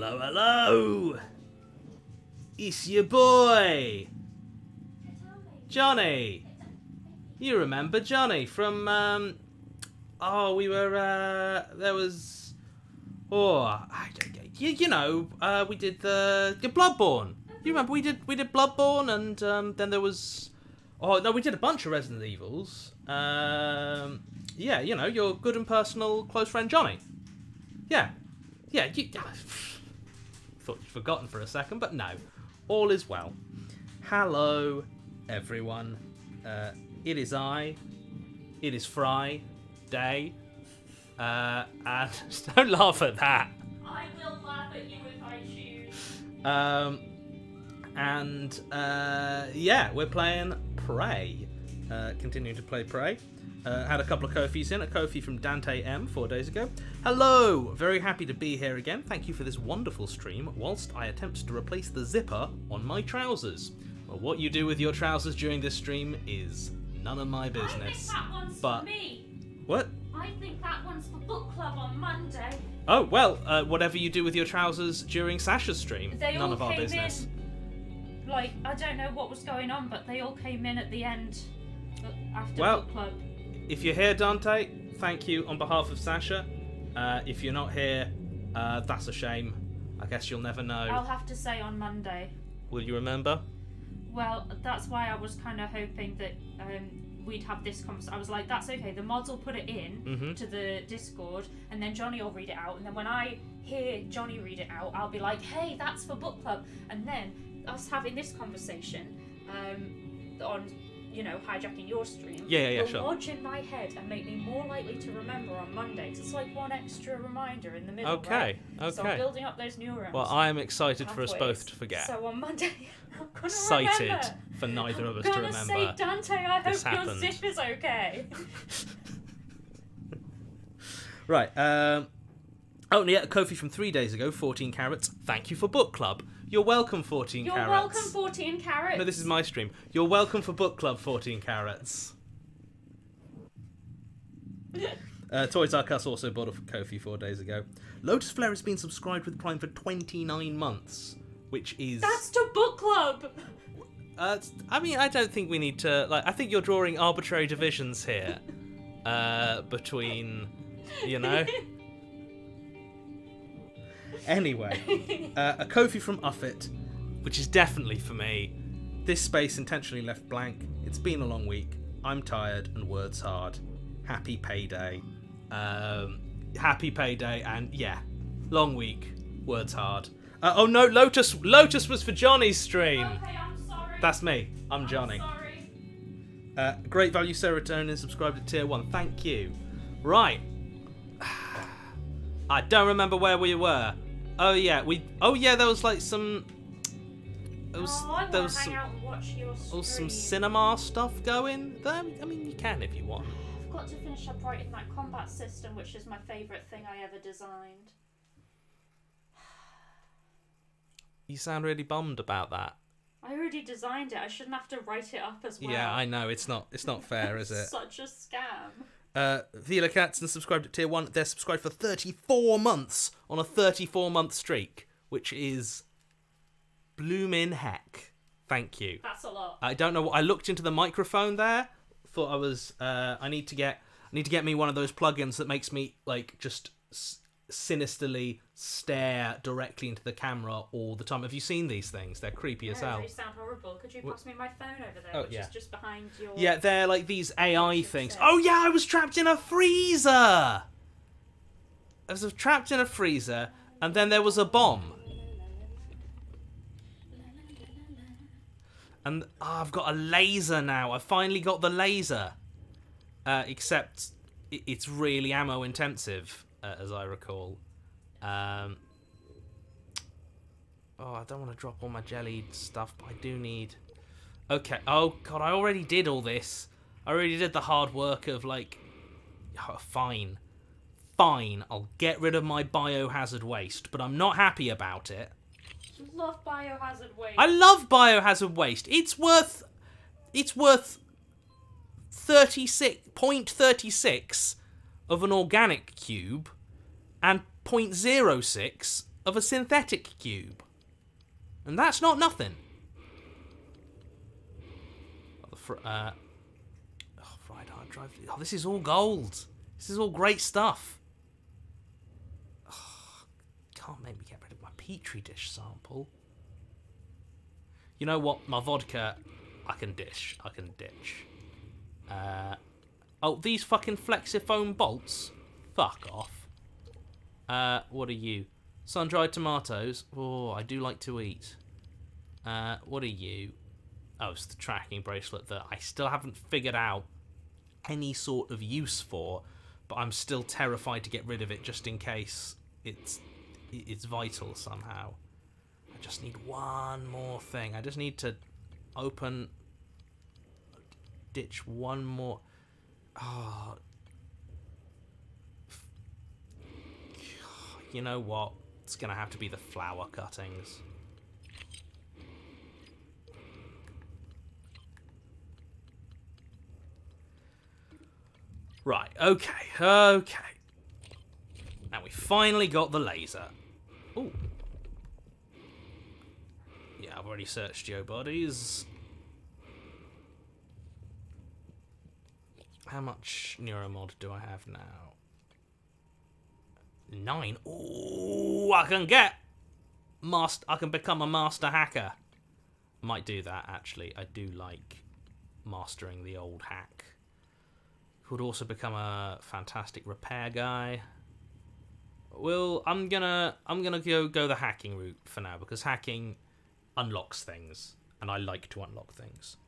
hello, hello! It's your boy, Johnny. You remember Johnny from, um, oh, we were, uh, there was, oh, I, you, you know, uh, we did the, the Bloodborne. You remember we did, we did Bloodborne and, um, then there was, oh, no, we did a bunch of Resident Evils. Um, yeah, you know, your good and personal close friend Johnny. Yeah. Yeah, you, thought you'd forgotten for a second, but no. All is well. Hello, everyone. Uh, it is I. It is Fry Day. Uh, and don't laugh at that. I will laugh at you if I choose. Um, and uh, yeah, we're playing Prey. Uh, continuing to play Prey. Uh, had a couple of Kofis in. A Kofi from Dante M four days ago. Hello! Very happy to be here again. Thank you for this wonderful stream whilst I attempt to replace the zipper on my trousers. Well, what you do with your trousers during this stream is none of my I think business. that one's But- for me. What? I think that one's for book club on Monday. Oh, well, uh, whatever you do with your trousers during Sasha's stream, They none of our business. in. Like I don't know what was going on, but they all came in at the end uh, after Well, book club. If you're here, Dante, thank you on behalf of Sasha. Uh, if you're not here, uh, that's a shame. I guess you'll never know. I'll have to say on Monday. Will you remember? Well, that's why I was kind of hoping that um, we'd have this conversation. I was like, that's okay. The mods will put it in Mhm. to the Discord, and then Johnny will read it out. And then when I hear Johnny read it out, I'll be like, hey, that's for book club. And then us having this conversation um, on, you know, hijacking your stream. Yeah, yeah, yeah, will sure. lodge in my head and make me more likely to remember on Monday. 'cause it's like one extra reminder in the middle. Okay, right? So okay. I'm building up those neurons. Well, I'm excited for us both to forget. So on Monday, I'm gonna Excited remember. for neither of us to gonna say. Dante, I hope this your happened." zip is okay. Right. Um, oh, yeah, Kofi from three days ago, 14 carats. Thank you for book club. You're welcome, 14 You're carats. welcome, 14 carats. No, this is my stream. You're welcome for book club, 14 carats. Uh, Toys R Us also bought a Kofi four days ago. Lotus Flare has been subscribed with Prime for 29 months, which is. That's to book club. Uh, I mean, I don't think we need to. Like, I think you're drawing arbitrary divisions here uh, between, you know. Anyway, uh, a Kofi from Uffit, which is definitely for me. This space intentionally left blank. It's been a long week. I'm tired and words hard. Happy payday. Um, happy payday and yeah, long week. Words hard. Uh, oh no, Lotus. Lotus was for Johnny's stream. okay, I'm sorry. That's me. I'm Johnny. sorry. Uh, great value serotonin. Subscribe to tier one. Thank you. Right. I don't remember where we were. Oh yeah, we. Oh yeah, there was like some. There was, oh, I there was some, out and watch your stream. there some cinema stuff going. There- I mean, you can if you want. I've got to finish up writing that combat system, which is my favourite thing I ever designed. You sound really bummed about that. I already designed it. I shouldn't have to write it up as well. Yeah, I know. It's not. It's not fair, is it? Such a scam. Uh, Vila Katzen subscribed to tier one. They're subscribed for 34 months on a 34 month streak, which is bloomin' heck. Thank you. That's a lot. I don't know. what I looked into the microphone there. Thought I was. Uh, I need to get. I need to get me one of those plugins that makes me like just sinisterly stare directly into the camera all the time. Have you seen these things? They're creepy as hell. They sound horrible. Could you What- pass me my phone over there, Oh, which yeah. is just behind your? Yeah, they're like these AI things. say. Oh yeah, I was trapped in a freezer. I was trapped in a freezer, and then there was a bomb. And oh, I've got a laser now. I finally got the laser. Uh, except it's really ammo intensive, uh, as I recall. Um, oh, I don't want to drop all my jellied stuff, but I do need. Okay. Oh god, I already did all this. I already did the hard work of like. Oh, fine, fine. I'll get rid of my biohazard waste, but I'm not happy about it. Love biohazard waste. I love biohazard waste. It's worth. It's worth. Thirty six point thirty six of an organic cube, and 0.06 of a synthetic cube. And that's not nothing. Uh, oh, hard drive. Oh, this is all gold. This is all great stuff. Oh, can't make me get rid of my petri dish sample. You know what? My vodka, I can dish. I can ditch. Uh, oh, these fucking flexifoam bolts. Fuck off. Uh, what are you? Sun-dried tomatoes. Oh, I do like to eat. Uh, what are you? Oh, it's the tracking bracelet that I still haven't figured out any sort of use for, but I'm still terrified to get rid of it just in case it's it's vital somehow. I just need one more thing. I just need to open ditch one more. Oh. You know what? It's gonna have to be the flower cuttings. Right, okay, okay. Now we finally got the laser. Ooh. Yeah, I've already searched your bodies. How much neuromod do I have now? Nine. Ooh, I can get master. I can become a master hacker. Might do that actually. I do like mastering the old hack. Could also become a fantastic repair guy. Well, I'm gonna I'm gonna go go the hacking route for now because hacking unlocks things, and I like to unlock things.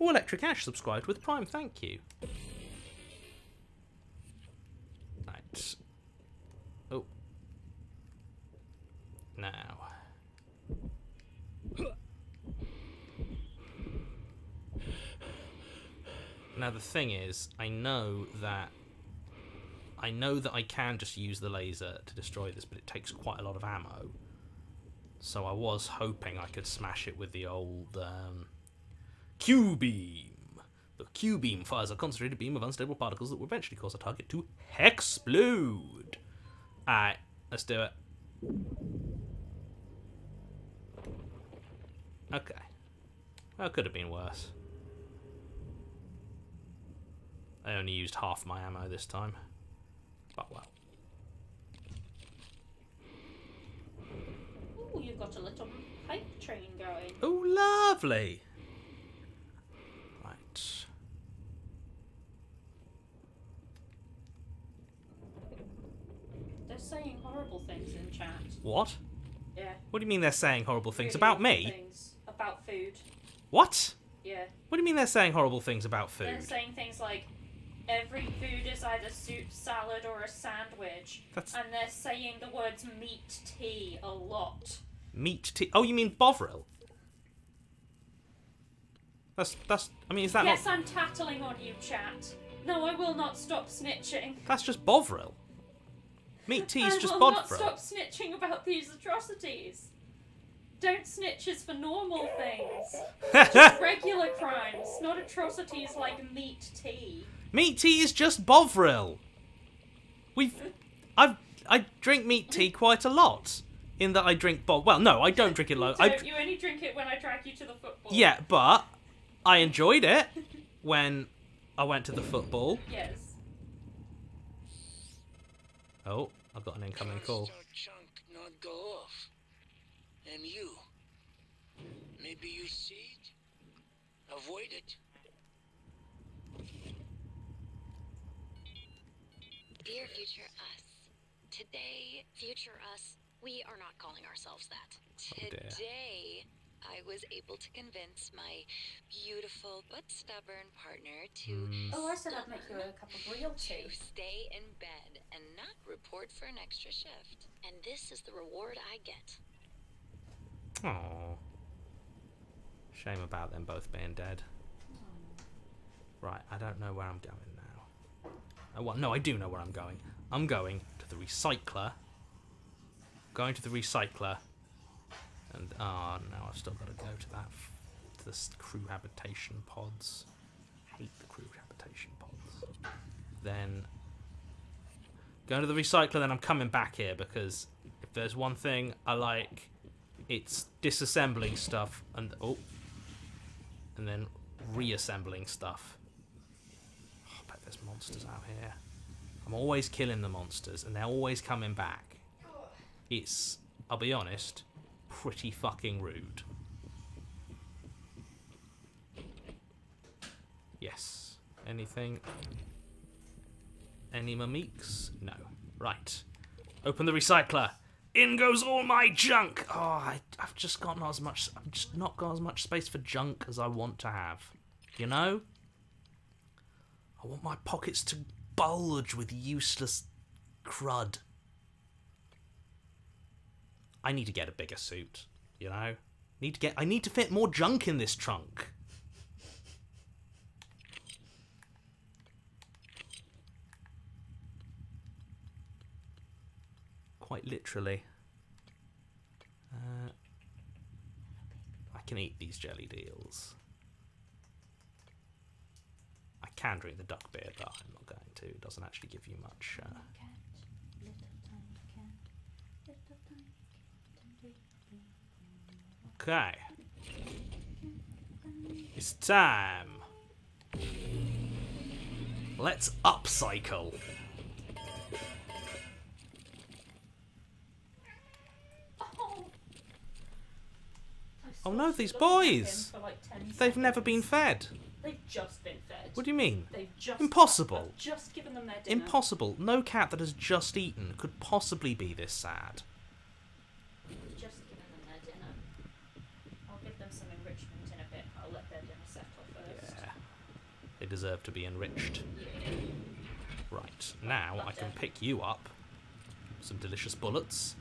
Oh, Electric Ash subscribed with Prime. Thank you. Oh. Now. Now the thing is, I know that I know that I can just use the laser to destroy this, but it takes quite a lot of ammo. So I was hoping I could smash it with the old um, Q beam. The Q beam fires a concentrated beam of unstable particles that will eventually cause a target to explode. Alright, let's do it. Okay. That could have been worse. I only used half my ammo this time. But well. Ooh, you've got a little pipe train going. Oh, lovely. Right. They're saying horrible things in chat. What? Yeah. What do you mean they're saying horrible things really about me? Things about food. What? Yeah. What do you mean they're saying horrible things about food? They're saying things like every food is either soup, salad, or a sandwich. That's And they're saying the words meat tea a lot. meat tea. Oh, you mean Bovril? That's that's. I mean, is that yes, not? I'm tattling on you, chat. No, I will not stop snitching. That's just Bovril. Meat tea is I just will not stop snitching about these atrocities. Don't snitches for normal things. Just regular crimes, not atrocities like meat tea. meat tea is just Bovril. We've. I I drink meat tea quite a lot. In that I drink Bob. Well, no, I don't drink it low. I Don't you only drink it when I drag you to the football? Yeah, but I enjoyed it when I went to the football. Yes. Oh, I've got an incoming call. Monster chunk not go off. And you. Maybe you see it? Avoid it? Dear future us, today, future us, we are not calling ourselves that. Oh. Today, I was able to convince my beautiful but stubborn partner to Mm. Oh, I said I'd make you a cup of real tea. to stay in bed and not report for an extra shift. And this is the reward I get. Oh. Shame about them both being dead. Right, I don't know where I'm going now. Oh, well, no, I do know where I'm going. I'm going to the recycler. Going to the recycler. And, ah, oh, I've still got to go to that, to the crew habitation pods. hate the crew habitation pods. Then, going to the recycler, then I'm coming back here because if there's one thing I like, it's disassembling stuff and oh, and then reassembling stuff. Oh, I bet there's monsters out here. I'm always killing the monsters, and they're always coming back. It's, I'll be honest, pretty fucking rude. Yes. Anything? Any mimics? No. Right. Open the recycler. In goes all my junk. Oh, I, I've just got not as much. I've just not got as much space for junk as I want to have. You know. I want my pockets to bulge with useless crud. I need to get a bigger suit. You know. Need to get. I need to fit more junk in this trunk. quite literally. Uh, I can eat these jelly deals. I can drink the duck beer, but I'm not going to. It doesn't actually give you much. Uh, okay. It's time. Let's upcycle. Oh. Oh no, these I've stood with boys! like They've never been fed. They've just been fed. What do you mean? They've just Impossible. Just given them their dinner. Impossible. No cat that has just eaten could possibly be this sad. I've just given them their dinner. I'll give them some enrichment in a bit. I'll let their dinner settle first. Yeah. They deserve to be enriched. Right, now I can pick you up. Some delicious bullets.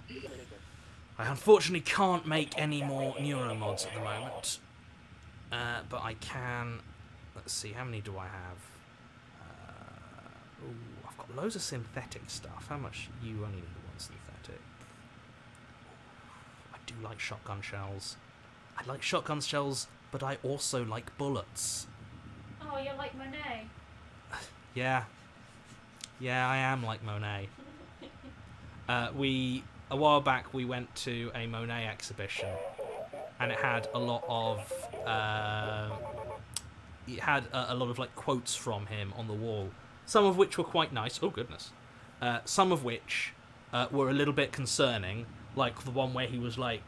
I unfortunately can't make any more neuromods at the moment. Uh, but I can. Let's see, how many do I have? Uh, ooh, I've got loads of synthetic stuff. How much? You only need one synthetic. I do like shotgun shells. I like shotgun shells, but I also like bullets. Oh, you're like Monet. Yeah. Yeah, I am like Monet. Uh, we a while back we went to a Monet exhibition, and it had a lot of uh, it had a, a lot of like quotes from him on the wall. Some of which were quite nice. Oh goodness. Uh, some of which uh, were a little bit concerning, like the one where he was like,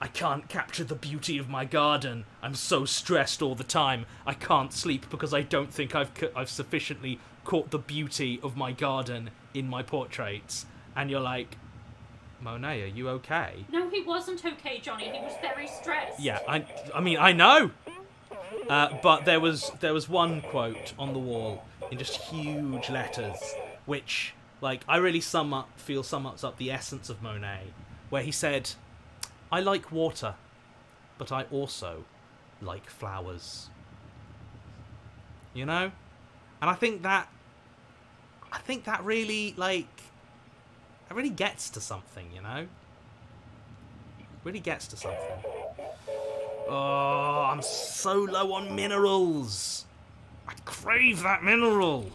I can't capture the beauty of my garden. I'm so stressed all the time. I can't sleep because I don't think I've I've sufficiently caught the beauty of my garden in my portraits. And you're like, Monet, are you okay? No, he wasn't okay, Johnny. He was very stressed. Yeah, I I mean I know. Uh, but there was there was one quote on the wall in just huge letters, which like I really sum up feel sums up the essence of Monet, where he said, "I like water, but I also like flowers." You know, and I think that I think that really like it really gets to something. You know, really gets to something. Oh, I'm so low on minerals. I crave that mineral.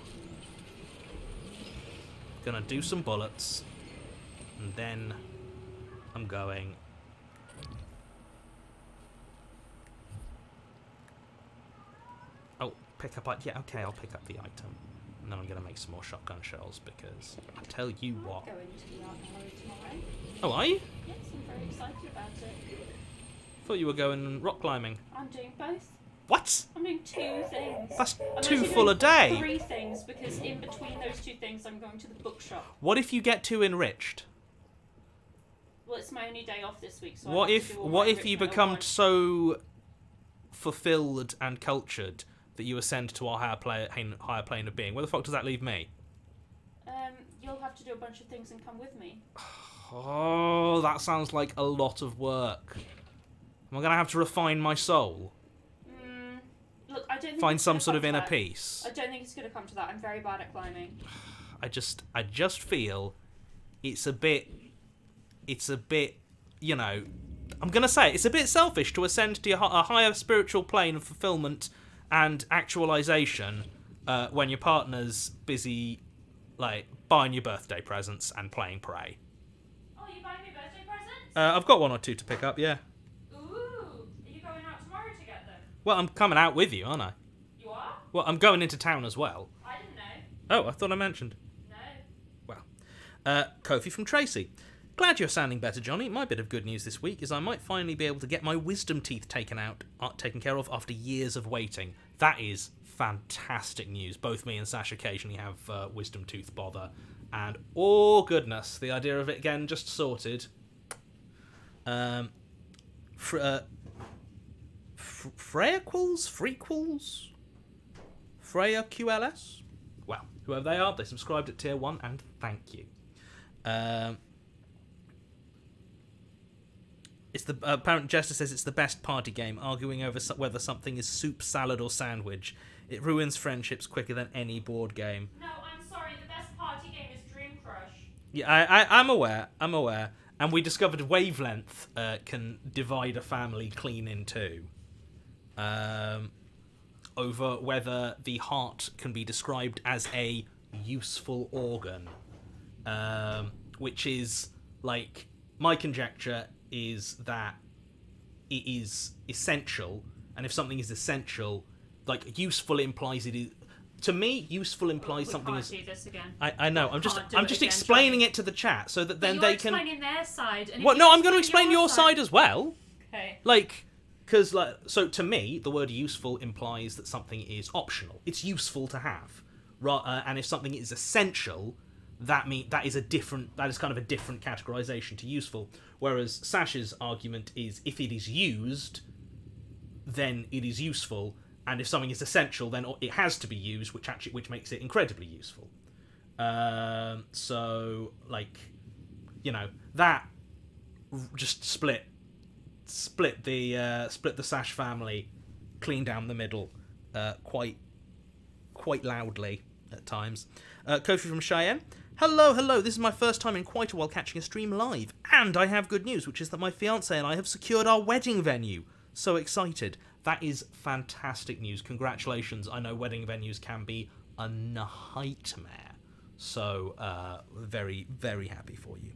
Gonna do some bullets. And then I'm going. Oh, pick up. Yeah, okay, I'll pick up the item. And then I'm gonna make some more shotgun shells because I tell you what. Going to the art tomorrow. Oh, are you? Yes, I'm very excited about it. Thought you were going rock climbing. I'm doing both. What? I'm doing two things. That's I'm two full a day. Three things because in between those two things, I'm going to the bookshop. What if you get too enriched? Well, it's my only day off this week, so what to if what if you become so fulfilled and cultured that you ascend to a higher play, higher plane of being? Where the fuck does that leave me? Um, you'll have to do a bunch of things and come with me. Oh, that sounds like a lot of work. Am I gonna have to refine my soul? Mm, look, I don't think Find some sort of inner that. peace? I don't think it's going to come to that. I'm very bad at climbing. I just I just feel it's a bit it's a bit you know I'm gonna say it, it's a bit selfish to ascend to a higher spiritual plane of fulfillment and actualization uh, when your partner's busy like buying your birthday presents and playing Prey. Oh, you buy me birthday Uh, I've got one or two to pick up. Yeah. Ooh, are you going out tomorrow to get them? Well, I'm coming out with you, aren't I? You are? Well, I'm going into town as well. I didn't know. Oh, I thought I mentioned. No. Uh, Kofi from Tracy. Glad you're sounding better, Johnny. My bit of good news this week is I might finally be able to get my wisdom teeth taken out, uh, taken care of after years of waiting. That is fantastic news. Both me and Sash occasionally have uh, wisdom tooth bother, and oh goodness, the idea of it again just sorted. Um, fr- uh, fr- Freya QLS. Well, whoever they are, they subscribed at tier one, and thank you. Um, it's the uh, apparent Jester says it's the best party game, arguing over so- whether something is soup, salad, or sandwich. It ruins friendships quicker than any board game. No, I'm sorry. The best party game is Dream Crush. Yeah, I, I, I'm aware. I'm aware. And we discovered wavelength uh, can divide a family clean in two. Um, over whether the heart can be described as a useful organ, um, which is like my conjecture is that it is essential, and if something is essential, like useful implies it is. To me, useful implies we something is. again. I, I know. I'm just I'm just again, explaining Johnny. it to the chat so that then they can. explaining their side. And Well, no, I'm going to explain your your side as well. Okay. Like, because like, so to me, the word useful implies that something is optional. It's useful to have, uh, and if something is essential, that mean that is a different. That is kind of a different categorization to useful. Whereas Sash's argument is if it is used, then it is useful, and if something is essential, then it has to be used, which actually which makes it incredibly useful. Um, so like, you know that just split split the uh, split the Sash family clean down the middle uh, quite quite loudly at times. Uh, Kofi from Cheyenne. Hello, hello. This is my first time in quite a while catching a stream live, and I have good news, which is that my fiance and I have secured our wedding venue. So excited! That is fantastic news. Congratulations. I know wedding venues can be a nightmare. So uh, very very happy for you.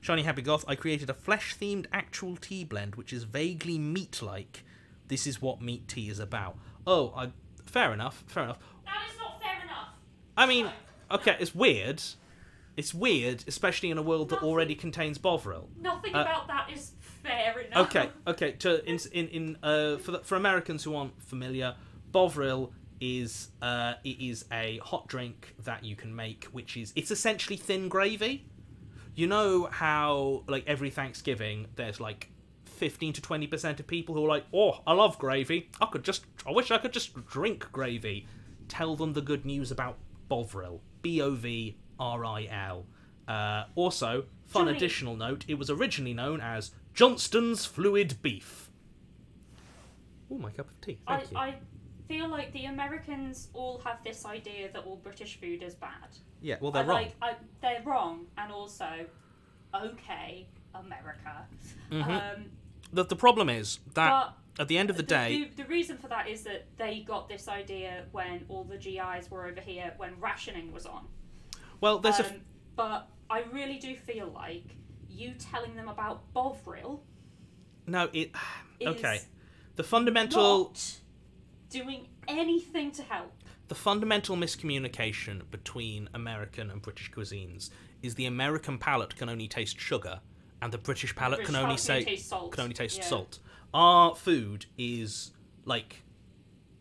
Shiny Happy Goth, I created a flesh themed actual tea blend which is vaguely meat like. This is what meat tea is about. Oh, I, fair enough, fair enough. That is not fair enough. I mean, okay, it's weird. It's weird, especially in a world that already contains Bovril. Nothing Uh, about that is fair enough. Okay, okay. To in in, in uh for the, for Americans who aren't familiar, Bovril is uh it is a hot drink that you can make, which is it's essentially thin gravy. You know how like every Thanksgiving there's like fifteen to twenty percent of people who are like, oh, I love gravy. I could just, I wish I could just drink gravy. Tell them the good news about Bovril. B O V R I L. Uh, also, fun Johnny. additional note: it was originally known as Johnston's Fluid Beef. Oh, my cup of tea. I, you. I feel like the Americans all have this idea that all British food is bad. yeah, well, they're I wrong. Like, I, they're wrong, and also, okay, America. Mhm. Um, the, the problem is that at the end of the day, the, the reason for that is that they got this idea when all the GIs were over here when rationing was on. Well, there's a Um, but I really do feel like you telling them about Bovril no. It okay. The fundamental not doing anything to help. the fundamental miscommunication between American and British cuisines is the American palate can only taste sugar, and the British palate British can only palate say can taste salt. can only taste Yeah. salt. Our food is like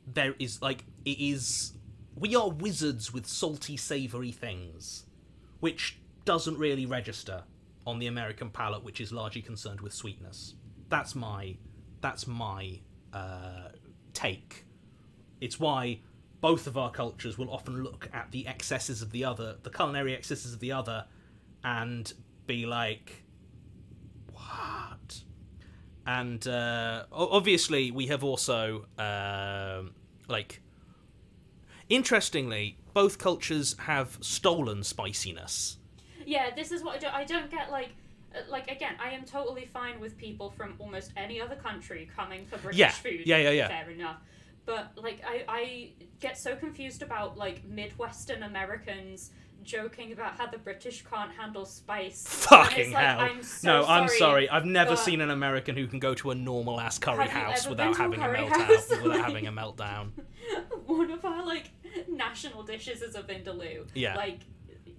there is like it is. We are wizards with salty, savoury things, which doesn't really register on the American palate, which is largely concerned with sweetness. That's my that's my uh, take. It's why both of our cultures will often look at the excesses of the other, the culinary excesses of the other, and be like, "What?" And uh, obviously, we have also um, like. Interestingly, both cultures have stolen spiciness. Yeah, this is what I don't, I don't get. Like, uh, like again, I am totally fine with people from almost any other country coming for British Yeah, food. yeah, yeah, yeah. Fair enough. But like, I I get so confused about like Midwestern Americans joking about how the British can't handle spice. Fucking like, hell! I'm so no, I'm sorry. I've never seen an American who can go to a normal ass curry house without having a meltdown. Without having a meltdown. One of our like national dishes is a vindaloo. Yeah. Like.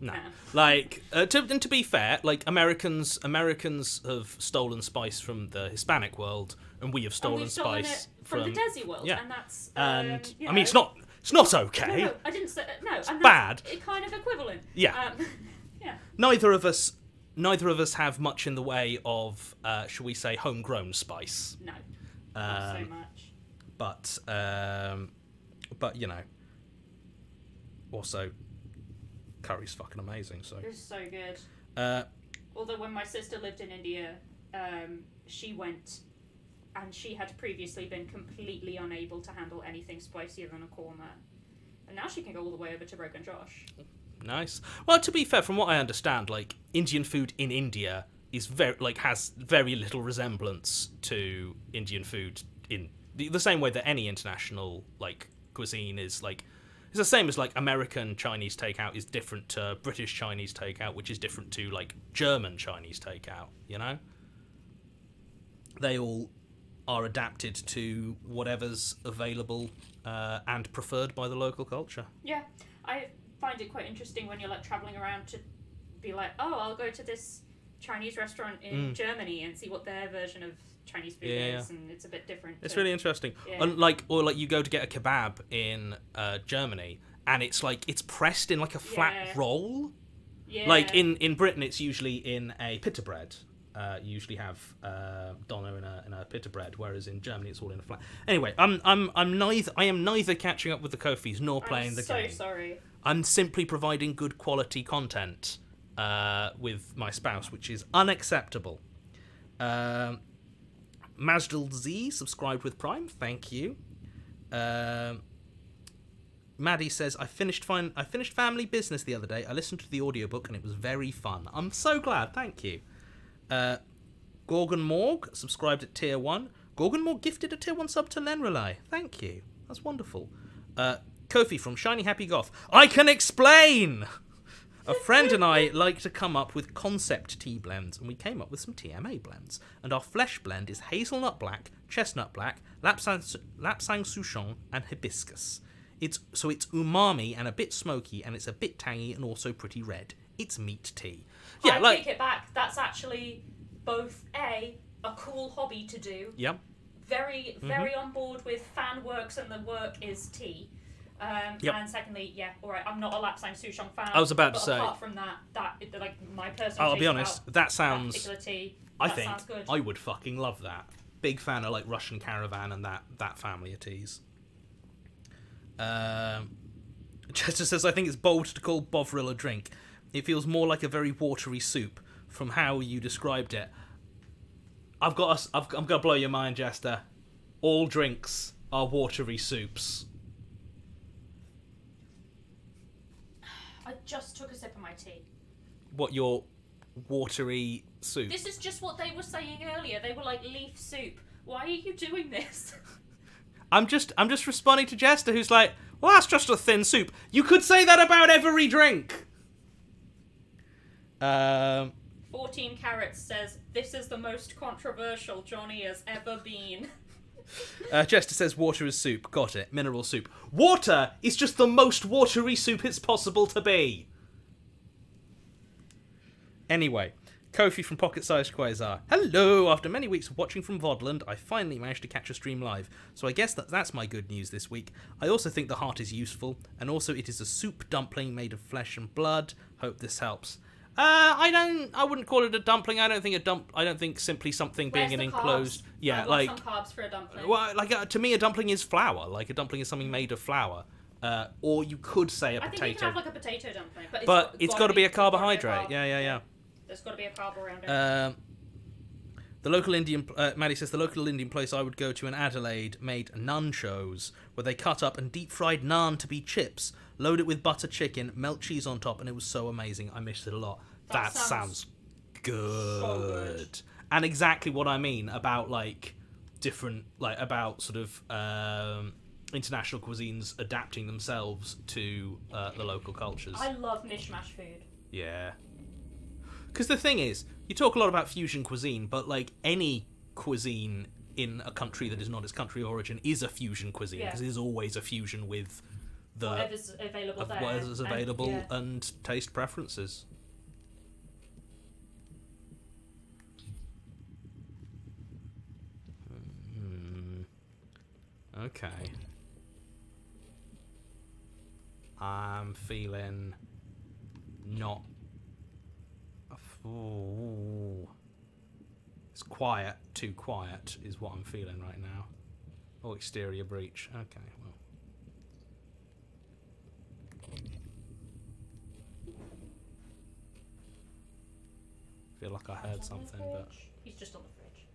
No, nah. like uh, to and to be fair, like Americans, Americans have stolen spice from the Hispanic world, and we have stolen spice it from, the Desi world, yeah. and that's. Um, and I mean, it's not, it's not okay. no, I didn't say no. and bad. It kind of equivalent. Yeah. Um, yeah. Neither of us, neither of us have much in the way of, uh, shall we say, homegrown spice. No. Not so Um, much. but um, but you know, also, curry's fucking amazing. So It was so good. uh, Although when my sister lived in India, um, she went, and she had previously been completely unable to handle anything spicier than a korma, and now she can go all the way over to Rogan Josh. Nice. Well, to be fair, from what I understand, like Indian food in India is very like has very little resemblance to Indian food in the, the same way that any international like cuisine is like it's the same as like American Chinese takeout is different to British Chinese takeout, which is different to like German Chinese takeout. You know, they all are adapted to whatever's available uh, and preferred by the local culture. Yeah, I find it quite interesting when you're like traveling around to be like, oh, I'll go to this Chinese restaurant in Mm. Germany and see what their version of Chinese food Yeah, is, and it's a bit different. It's to- really interesting. Yeah. And like, or like you go to get a kebab in uh, Germany, and it's like it's pressed in like a flat Yeah. roll. yeah. Like in in Britain, it's usually in a pita bread. Uh, you usually have uh, doner in a in a pita bread, whereas in Germany it's all in a flat. Anyway, I'm I'm I'm neither I am neither catching up with the Kofis nor playing I'm the so game. sorry. I'm simply providing good quality content uh, with my spouse, which is unacceptable. Um, Majdal Z subscribed with Prime. Thank you. Um, Maddie says, "I finished fine. I finished Family Business the other day. I listened to the audiobook and it was very fun. I'm so glad. Thank you." Uh, Gorgon Morg subscribed at tier one. Gorgon Morg gifted a tier one sub to Lenrelai. Thank you. That's wonderful. Uh, Kofi from Shiny Happy Goth. I can explain. A friend and I like to come up with concept tea blends, and we came up with some TMA blends. And our flesh blend is hazelnut black, chestnut black, lapsang, lapsang souchong, and hibiscus. It's so it's umami and a bit smoky, and it's a bit tangy and also pretty red. It's meat tea. Yeah, I like take it back. That's actually both a a cool hobby to do. yeah, Very Mm-hmm. very on board with fan works and the work is tea. Um, Yep. And secondly, yeah, all right. I'm not a Lapsang Souchong fan. I was about to say- Apart from that, that like my personal. I'll be honest. That that sounds. particular tea. I that think sounds. I would fucking love that. Big fan of like Russian Caravan and that that family of teas. Um, Jester says I think it's bold to call Bovril a drink. It feels more like a very watery soup from how you described it. I've got us. I've, I'm gonna blow your mind, Jester. All drinks are watery soups. I just took a sip of my tea. What your watery soup? This is just what they were saying earlier. They were like leaf soup. Why are you doing this? I'm just I'm just responding to Jester, who's like, "Well, that's just a thin soup." You could say that about every drink. Um, 14 Carrots says, This is the most controversial Johnny has ever been. uh, Jester says, "Water is soup." Got it. Mineral soup. Water is just the most watery soup it's possible to be. Anyway, Kofi from Pocket Sized Quasar. Hello! After many weeks of watching from Vodland, I finally managed to catch a stream live. So I guess that that's my good news this week. I also think the heart is useful, and also it is a soup dumpling made of flesh and blood. Hope this helps. Uh, I don't. I wouldn't call it a dumpling. I don't think a dump. I don't think simply something Where's being an enclosed. carbs? Yeah, I like some carbs for a dumpling. well, like uh, to me, a dumpling is flour. Like a dumpling is something made of flour. Uh, or you could say a I think you can have like a potato dumpling, but it's but got, it's got to be a it's gotta carbohydrate. carb. Yeah, yeah, yeah. There's got to be a carb around it. Um, the local Indian, uh, Maddie says, the local Indian place I would go to in Adelaide made naan shows, where they cut up and deep fried naan to be chips, load it with butter chicken, melt cheese on top, and it was so amazing. I missed it a lot. That, That sounds, sounds good. good. And exactly what I mean about like different, like about sort of um, international cuisines adapting themselves to uh, the local cultures. I love mishmash food. Yeah. Because the thing is, you talk a lot about fusion cuisine, but like any cuisine in a country that is not its country of origin is a fusion cuisine Yeah. because it is always a fusion with the Whatever's available of there. whatever's and- yeah. and taste preferences. Hmm. Okay. I'm feeling not. Ooh. It's quiet. Too quiet is what I'm feeling right now. Oh, exterior breach. Okay, well. Feel like I heard He's on the something, but. He's just on the fridge.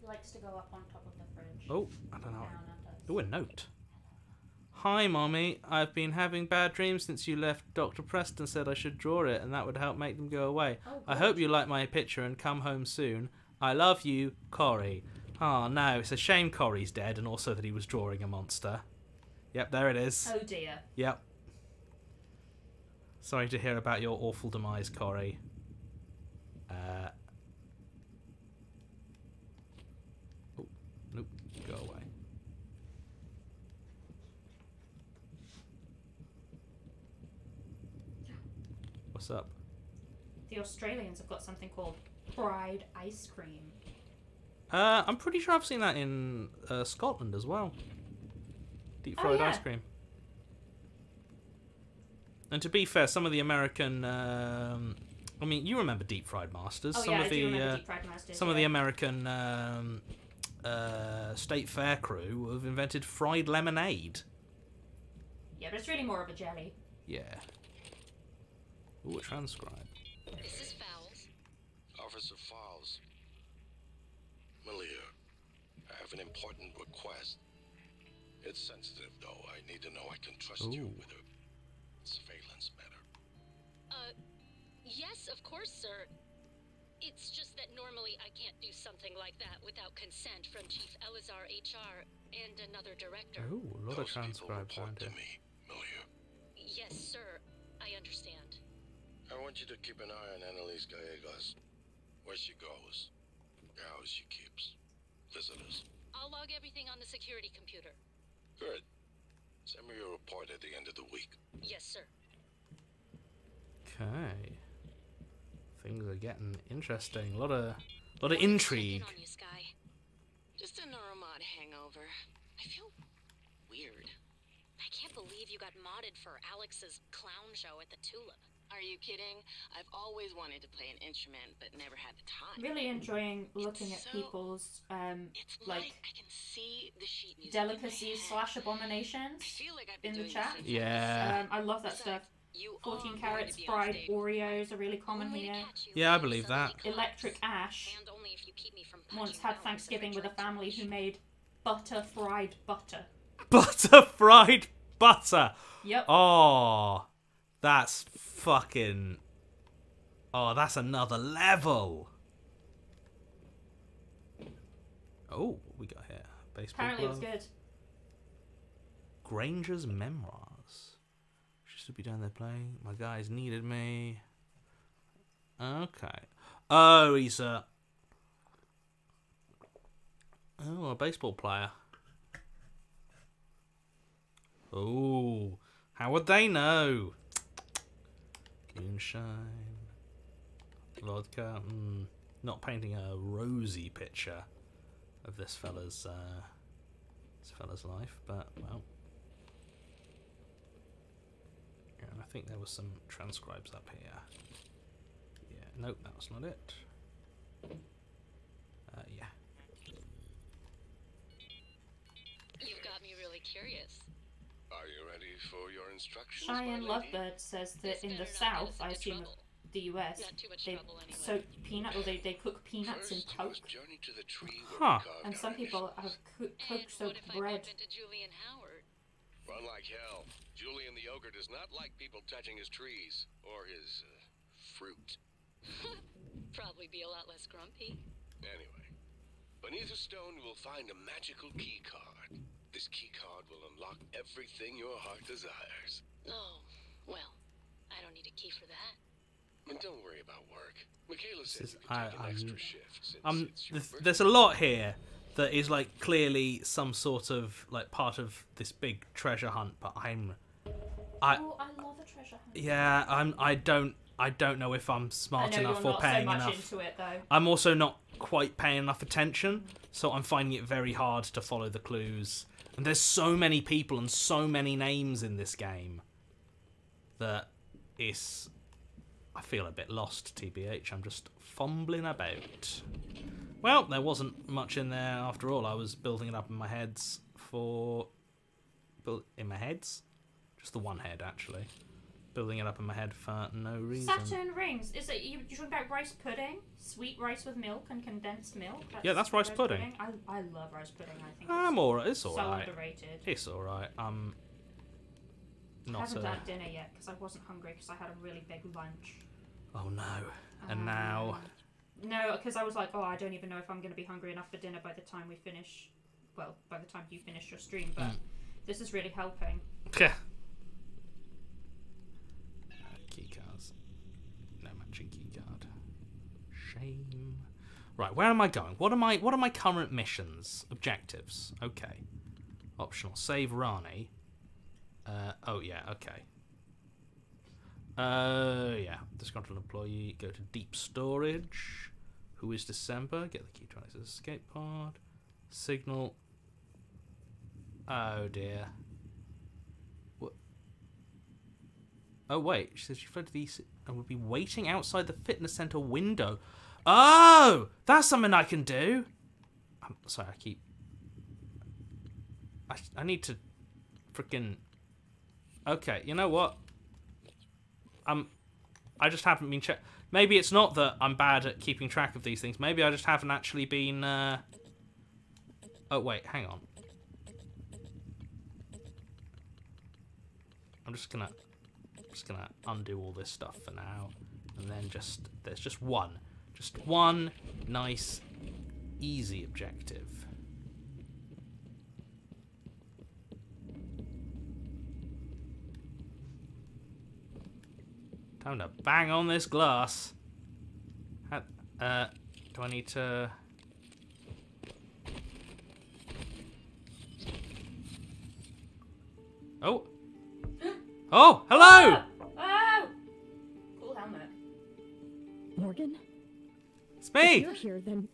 He likes to go up on top of the fridge. oh, I don't know. Down at us. Oh, a note. Hi, mommy. I've been having bad dreams since you left. Dr. Preston said I should draw it, and that would help make them go away. Oh, I hope you like my picture and come home soon. I love you, Corey. Oh ah, no, it's a shame Corey's dead, and also that he was drawing a monster. Yep, there it is. Oh dear. Yep. Sorry to hear about your awful demise, Corey. Uh. Oh, nope. Go away. What's up? The Australians have got something called fried ice cream. Uh, I'm pretty sure I've seen that in uh, Scotland as well. Deep Oh, fried yeah. ice cream. And to be fair, some of the American, um, I mean, you remember Deep Fried Masters. Oh some yeah, of I the do remember uh, deep fried masters. some of the. American um, uh, state fair crew have invented fried lemonade. Yeah, but it's really more of a jelly. Yeah. Ooh, a transcribe. This is Fowles. Officer Fowles. Malia, I have an important request. It's sensitive, though. I need to know I can trust you with a yes, of course, sir. It's just that normally I can't do something like that without consent from Chief Elazar HR and another director. Ooh, a lot of Those people transcribes report around to me, Malia. Yes, sir. I understand. I want you to keep an eye on Annalise Gallegos. Where she goes, the house she keeps, visitors. I'll log everything on the security computer. Good. Send me your report at the end of the week. Yes, sir. Okay. Things are getting interesting. A lot of, lot of Wanted to check in intrigue. on you, Sky. Just a Neuromod hangover. I feel weird. I can't believe you got modded for Alex's clown show at the Tulip. Are you kidding? I've always wanted to play an instrument, but never had the time. Really enjoying looking at so- people's um It's like, like I can see the sheet music. in my delicacies slash abominations. I feel like I've been in the chat. Yeah. Um, I love that Besides, stuff. You 14 carats to be on fried. Oreos are really common here. Yeah, I believe that. Electric Ash And only if you keep me from once had Thanksgiving with a family who made butter fried butter. Butter fried butter. Yep. Oh, that's fucking. Oh, that's another level. Oh, what we got here baseball Apparently it was good. Granger's memoirs. Should be down there playing. My guys needed me. Okay. Oh, he's a. Oh, a baseball player. Oh, how would they know? Moonshine, vodka. Mm, not painting a rosy picture of this fella's uh, this fella's life, but well. Yeah, and I think there was some transcribes up here. Yeah, nope, that was not it. Uh, yeah. You've got me really curious. Are you ready for your instructions? Cheyenne my? Lovebird says that This in the better not get south, I assume trouble. the US, Not too much they anyway. soak peanut or they, they cook peanuts in First, you coke, journey to the tree Huh. and some people have co- coke soaked bread. Julian Howard? Run like hell. Julian the ogre does not like people touching his trees or his uh, fruit. Probably be a lot less grumpy. Anyway, beneath a stone you will find a magical key card. This key card will unlock everything your heart desires. Oh, well, I don't need a key for that. And don't worry about work. Michaela said is- you could I- take an extra shift since Um, it's your th- birthday. there's a lot here that is like clearly some sort of like part of this big treasure hunt, but I'm, I Oh, I love a treasure hunt. yeah, I'm I don't I don't know if I'm smart enough you're or not paying so much enough. into it though. I'm also not quite paying enough attention, so I'm finding it very hard to follow the clues. And there's so many people and so many names in this game that it's. I feel a bit lost, TBH. I'm just fumbling about. Well, there wasn't much in there after all. I was building it up in my heads for. In my heads? Just the one head, actually. Building it up in my head for no reason. Saturn rings. Is it you? You talking about rice pudding? Sweet rice with milk and condensed milk. Yeah, that's rice pudding. I, I love rice pudding. I think I'm it's alright. It's so alright. underrated. It's alright. Um, I not haven't a. done dinner yet because I wasn't hungry because I had a really big lunch. Oh no! And now, Um, No, because I was like, oh, I don't even know if I'm going to be hungry enough for dinner by the time we finish. Well, by the time you finish your stream, but Mm. this is really helping. yeah. Key cards. No matching key card. Right, where am I going? What are my what are my current missions objectives? Okay. Optional. Save Rani. Uh, oh yeah. Okay. Uh yeah. Disgruntled employee. Go to deep storage. Who is December? Get the key to Alex's escape pod. Signal. Oh dear. What? Oh wait, she says she fled to the east and would be waiting outside the fitness center window. Oh, that's something I can do. I'm sorry, I keep. I I need to, freaking. Okay, you know what? Um, I just haven't been check. Maybe it's not that I'm bad at keeping track of these things. Maybe I just haven't actually been. Uh... Oh wait, hang on. I'm just gonna just gonna undo all this stuff for now, and then just there's just one, just one nice, easy objective. Time to bang on this glass. Uh, do I need to? Oh. Oh, hello! Oh! If you're here, then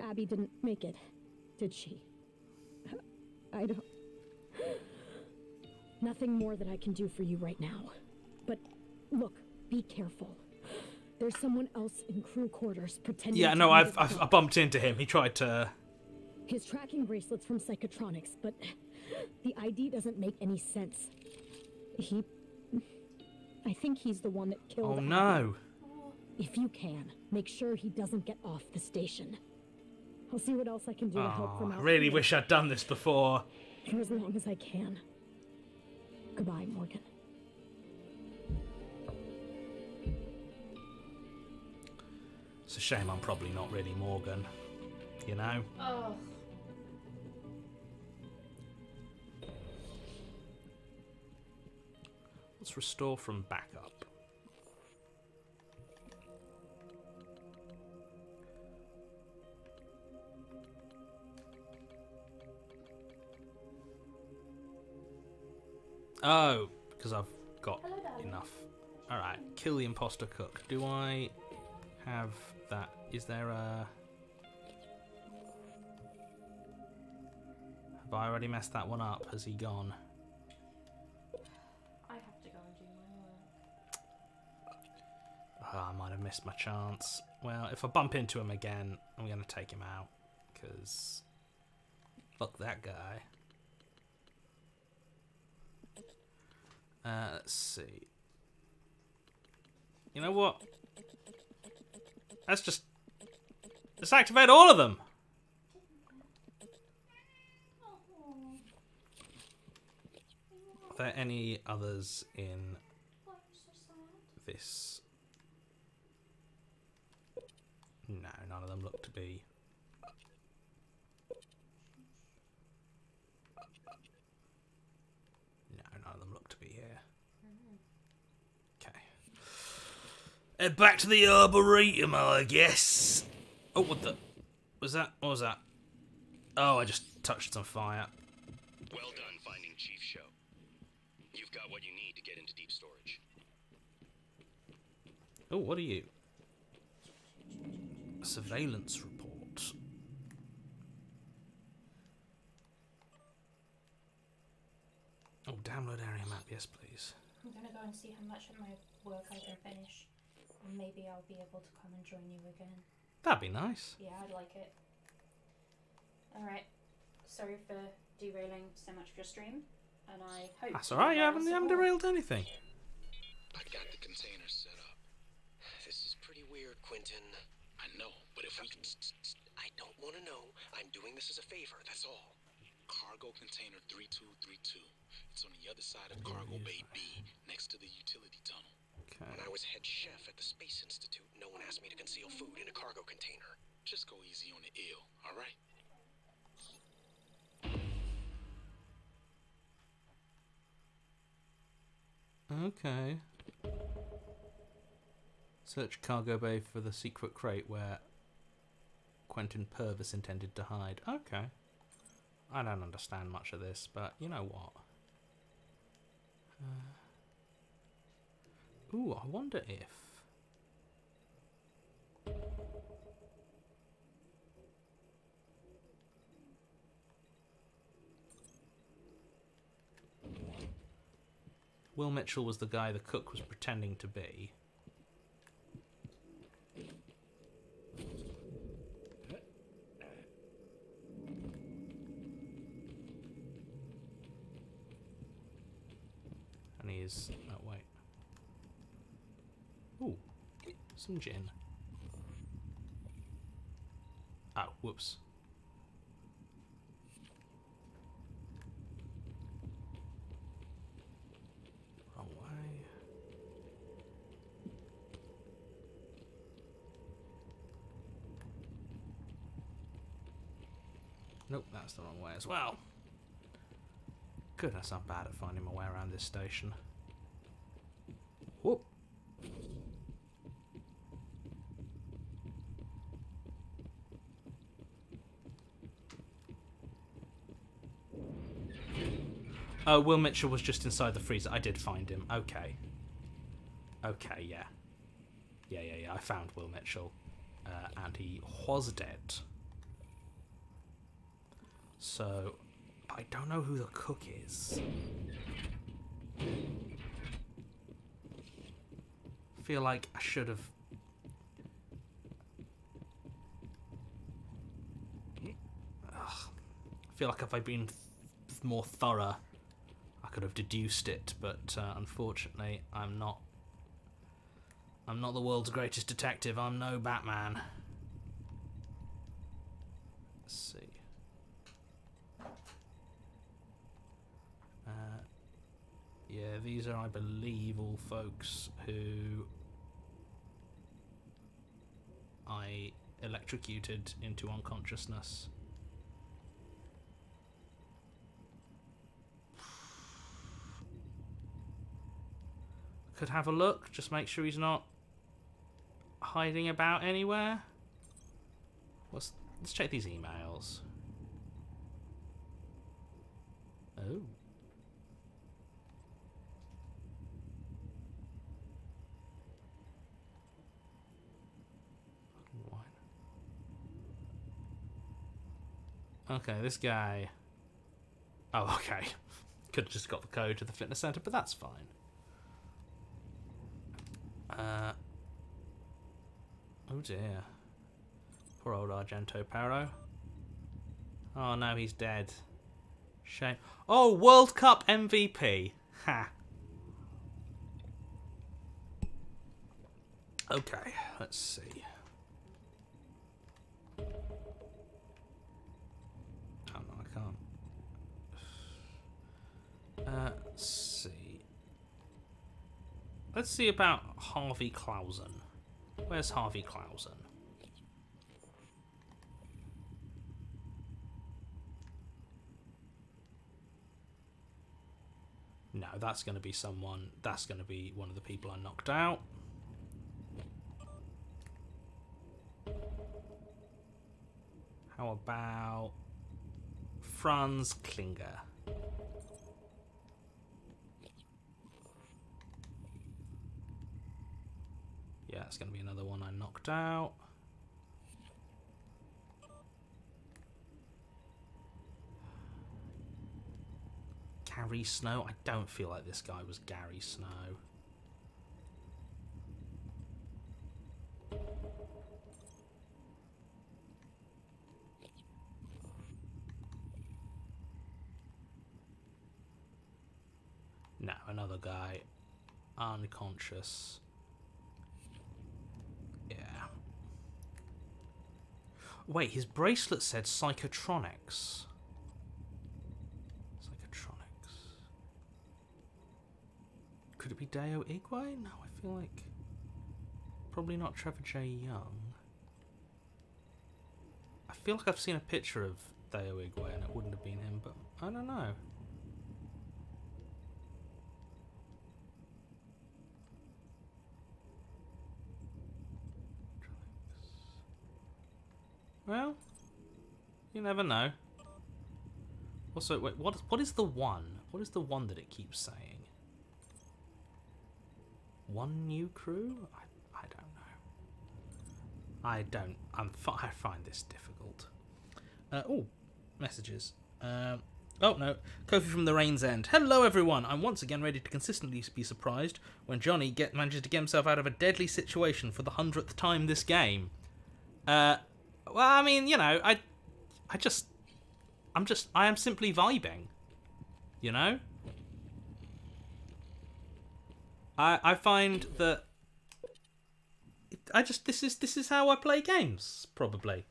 Abby didn't make it, did she? I don't. Nothing more that I can do for you right now. But look, be careful. There's someone else in crew quarters pretending. Yeah, to no, be I've, I've I bumped into him. He tried to. His tracking bracelet's from Psychotronics, but the ID doesn't make any sense. He. I think he's the one that killed. Oh Abby. no! If you can, make sure he doesn't get off the station. I'll see what else I can do to help Oh, from I out really wish I'd done this before. for as long as I can. Goodbye, Morgan. It's a shame I'm probably not really Morgan. You know? Oh. Let's restore from backup. Oh, because I've got enough. Alright, kill the imposter cook. Do I have that? Is there a. Have I already messed that one up? Has he gone? I have to go and do my work. Oh, I might have missed my chance. Well, if I bump into him again, I'm going to take him out. Because. Fuck that guy. Uh, let's see. You know what? Let's just. Let's activate all of them! Are there any others in this? No, none of them look to be. No, none of them look to be here. Okay. Head back to the Arboretum, I guess. Oh, what the... Was that... What was that? Oh, I just touched some fire. Well done finding Chief Sho. You've got what you need to get into deep storage. Oh, what are you? Surveillance report. Oh, download area map, yes, please. I'm gonna go and see how much of my work I can finish. And maybe I'll be able to come and join you again. That'd be nice. Yeah, I'd like it. Alright. Sorry for derailing so much of your stream. And I hope That's alright, you haven't, you haven't derailed anything. I got the container set up. This is pretty weird, Quentin. I know, but if we I don't want to know. I'm doing this as a favor, that's all. cargo container 3232. It's on the other side of cargo bay B, next to the utility tunnel. Okay. When I was head chef at the Space Institute, no one asked me to conceal food in a cargo container. Just go easy on the ill, all right? Okay. Search cargo bay for the secret crate where Quentin Purvis intended to hide. Okay. I don't understand much of this, but you know what? Uh, ooh, I wonder if. Will Mitchell was the guy the cook was pretending to be. And he is. Oh, wait. Ooh, some gin. Oh, whoops. Wrong way. Nope, that's the wrong way as well. Goodness, I'm bad at finding my way around this station. Whoop. Oh, Will Mitchell was just inside the freezer. I did find him. Okay. Okay, yeah. Yeah, yeah, yeah. I found Will Mitchell. Uh, and he was dead. So, I don't know who the cook is. feel like I should have. I feel like if I'd been more thorough, I could have deduced it, but uh, unfortunately, I'm not. I'm not the world's greatest detective. I'm no Batman. Let's see. Uh, yeah, these are, I believe, all folks who I electrocuted into unconsciousness. Could have a look, just make sure he's not hiding about anywhere. Let's, let's check these emails. Oh. Okay, this guy. Oh, okay. Could have just got the code to the fitness center, but that's fine. Uh. Oh dear. Poor old Argento Paro. Oh no, he's dead. Shame. Oh, World Cup MVP. Ha. Okay, let's see. Oh no, I can't. Uh, let's see. Let's see about Harvey Clausen. Where's Harvey Clausen? No, that's going to be someone. That's going to be one of the people I knocked out. How about Franz Klinger? Going to be another one I knocked out. Gary Snow? I don't feel like this guy was Gary Snow. No, another guy. Unconscious. Wait, his bracelet said psychotronics. Psychotronics. Could it be Deo Igwe? No, I feel like probably not Trevor J. Young. I feel like I've seen a picture of Deo Igwe and it wouldn't have been him, but I don't know. Well, you never know. Also, wait, what? What is the one? What is the one that it keeps saying? One new crew? I, I don't know. I don't. I'm. I find this difficult. Uh, oh, messages. Um, oh no, Ko-fi from the Rain's End. Hello everyone. I'm once again ready to consistently be surprised when Jonny get manages to get himself out of a deadly situation for the hundredth time this game. Uh, well, I mean, you know, I, I just, I'm just, I am simply vibing. You know. I I find that. I just this is this is how I play games. Probably.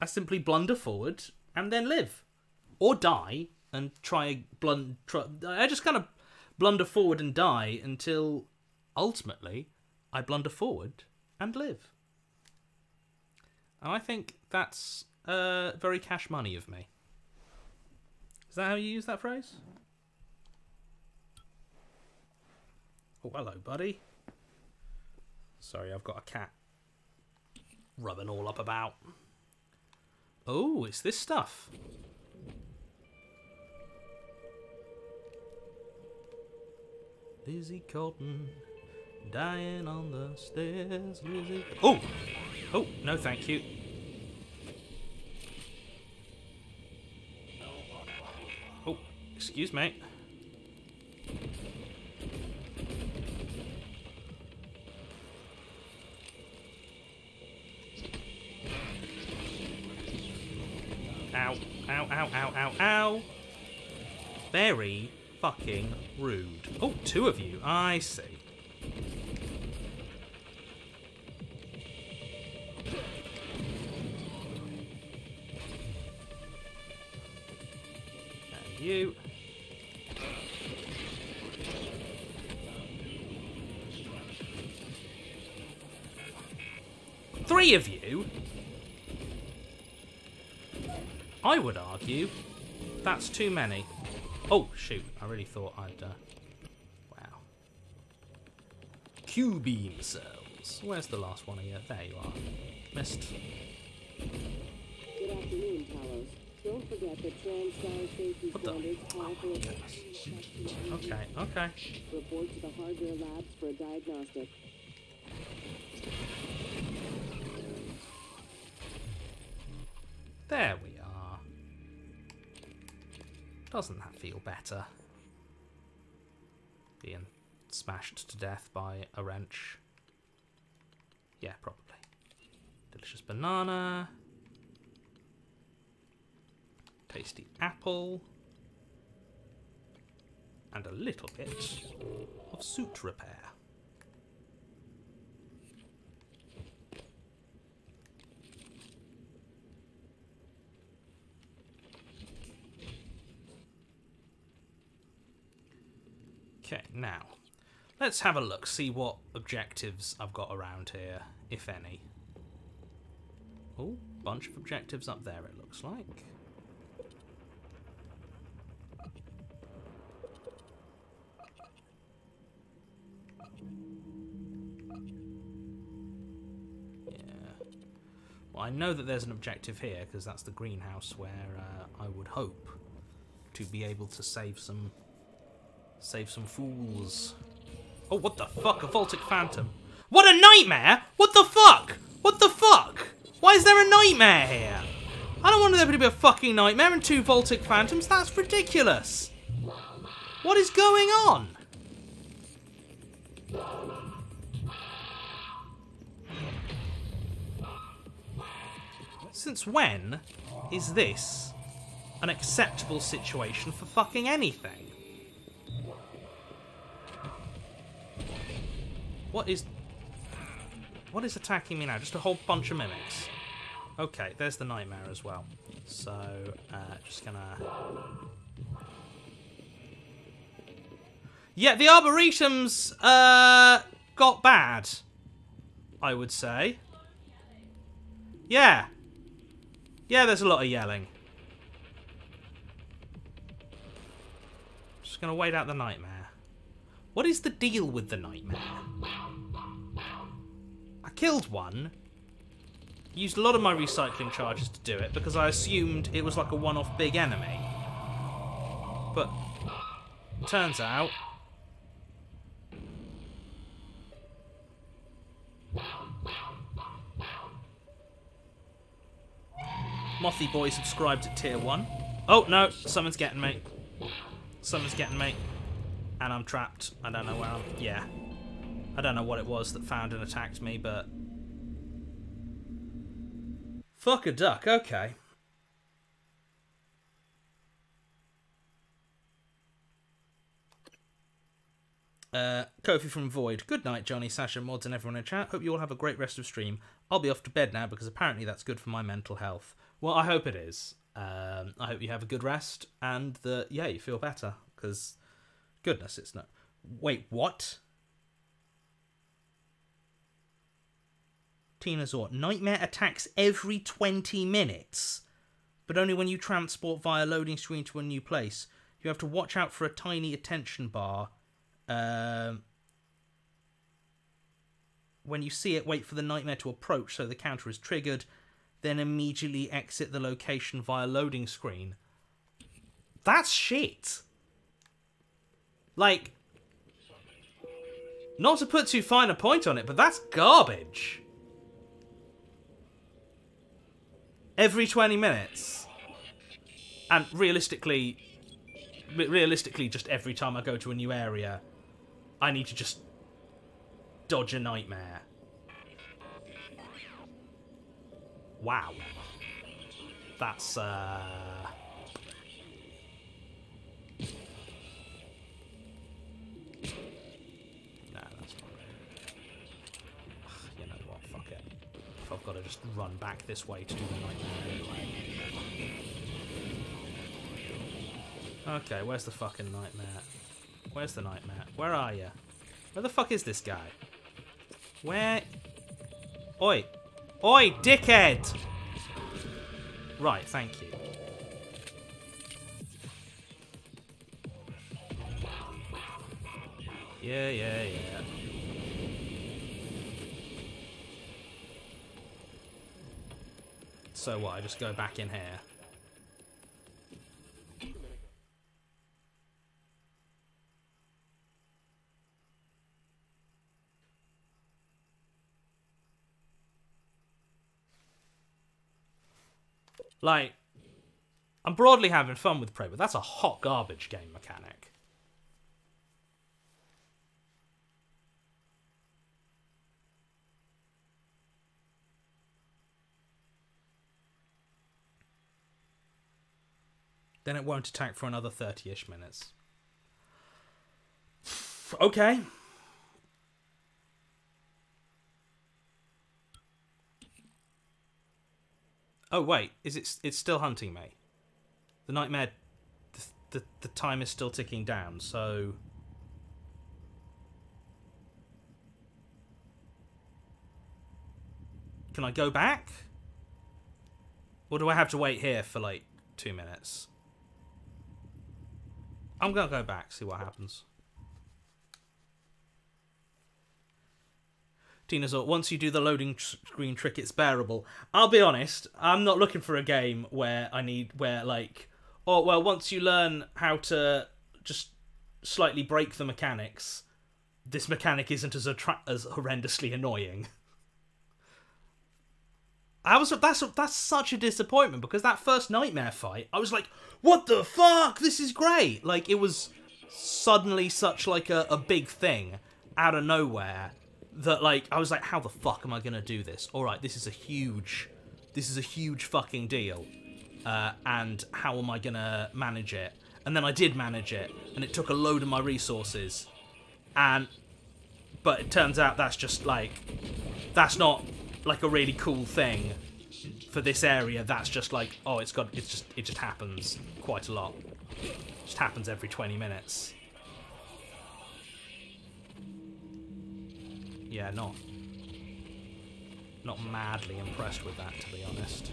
I simply blunder forward and then live, or die and try blund. Try, I just kind of blunder forward and die until ultimately I blunder forward and live. And I think that's uh, very cash money of me. Is that how you use that phrase? Oh, hello, buddy. Sorry, I've got a cat rubbing all up about. Oh, it's this stuff. Lizzie Colton dying on the stairs. Lizzie. Oh, oh, no, thank you. Oh, excuse me. Ow, ow, ow, ow, ow, ow. Very fucking rude. Oh, two of you. I see. You. Three of you? I would argue that's too many. Oh, shoot. I really thought I'd... Uh... Wow. Q-beam cells. Where's the last one here? There you are. Missed. Forget that TranStar safety What the- standards call for a Okay, okay. report to the hardware labs for a diagnostic. There we are. Doesn't that feel better? Being smashed to death by a wrench. Yeah, probably. Delicious banana. Tasty apple. And a little bit of suit repair. Okay, now let's have a look, see what objectives I've got around here, if any. Oh, bunch of objectives up there, it looks like. Well, I know that there's an objective here because that's the greenhouse where uh, I would hope to be able to save some save some fools. Oh, what the fuck? A Voltaic Phantom. What a nightmare! What the fuck? What the fuck? Why is there a nightmare here? I don't want there to be a fucking nightmare and two Voltaic Phantoms. That's ridiculous. What is going on? Since when is this an acceptable situation for fucking anything? What is... What is attacking me now? Just a whole bunch of mimics. Okay, there's the nightmare as well. So, uh, just gonna... Yeah, the Arboretums, uh, got bad. I would say. Yeah. Yeah, there's a lot of yelling. Just gonna wait out the nightmare. What is the deal with the nightmare? I killed one. Used a lot of my recycling charges to do it because I assumed it was like a one-off big enemy. But turns out Mothy Boy subscribed at tier 1. Oh, no, someone's getting me. Someone's getting me. And I'm trapped. I don't know where I'm... Yeah. I don't know what it was that found and attacked me, but... Fuck a duck, okay. Uh, Ko-fi from Void. Good night, Jonny, Sasha, Mods, and everyone in chat. Hope you all have a great rest of stream. I'll be off to bed now because apparently that's good for my mental health. Well, I hope it is. Um, I hope you have a good rest and that, yeah, you feel better because, goodness, it's not. Wait, what? Tina Zor. Nightmare attacks every 20 minutes, but only when you transport via loading screen to a new place. You have to watch out for a tiny attention bar. Um, when you see it, wait for the nightmare to approach so the counter is triggered, then immediately exit the location via loading screen. That's shit. Like, not to put too fine a point on it, but that's garbage. Every 20 minutes. And realistically, realistically, just every time I go to a new area, I need to just dodge a nightmare. Wow. That's, uh... Nah, that's not You know what, fuck it. I've got to just run back this way to do the nightmare anyway. Okay, where's the fucking nightmare? Where's the nightmare? Where are you? Where the fuck is this guy? Where? Oi! Oi, dickhead! Right, thank you. Yeah, yeah, yeah. So what, I just go back in here? Like, I'm broadly having fun with Prey, but that's a hot garbage game mechanic. Then it won't attack for another 30 ish minutes. Okay. Oh wait, is it? It's still hunting me. The nightmare. The, the, the time is still ticking down. So. Can I go back? Or do I have to wait here for like two minutes? I'm gonna go back, see what happens. Once you do the loading screen trick, it's bearable. I'll be honest, I'm not looking for a game where I need where like, oh well, once you learn how to just slightly break the mechanics, this mechanic isn't as as horrendously annoying. I was that's that's such a disappointment because that first nightmare fight, I was like, "What the fuck? This is great!" Like it was suddenly such like a, a big thing out of nowhere that like I was like, "How the fuck am I gonna do this?" All right, this is a huge, this is a huge fucking deal, uh, and how am I gonna manage it? And then I did manage it, and it took a load of my resources, and but it turns out that's just like that's not like a really cool thing for this area that's just like oh it's got it's just it just happens quite a lot it just happens every 20 minutes yeah not not madly impressed with that to be honest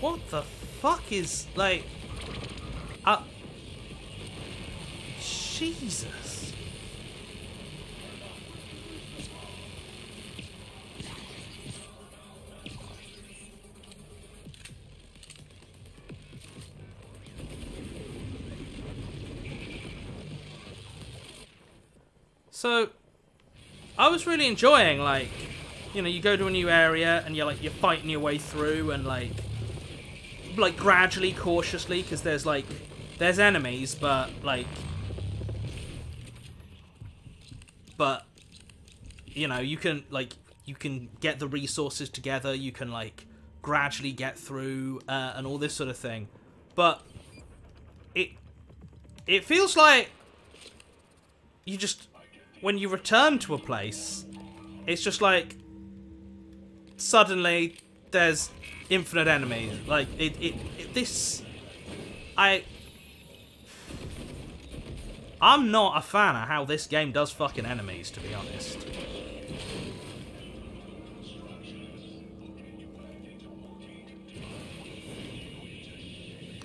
What the fuck is like? Uh, Jesus. So, I was really enjoying like, you know, you go to a new area and you're like you're fighting your way through and like like gradually, cautiously, because there's like there's enemies, but like, but you know, you can like you can get the resources together. You can like gradually get through uh, and all this sort of thing, but it it feels like you just when you return to a place, it's just like suddenly there's infinite enemies. Like it, it, it this, I, I'm not a fan of how this game does fucking enemies, to be honest.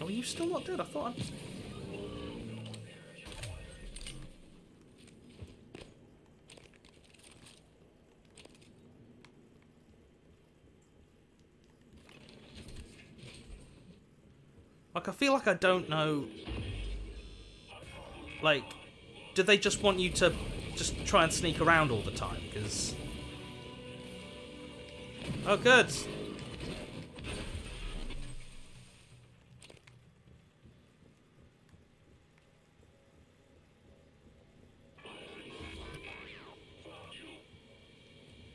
Oh, are you still not dead? I thought. I... Like, I feel like I don't know. Like, do they just want you to just try and sneak around all the time? Because. Oh, good.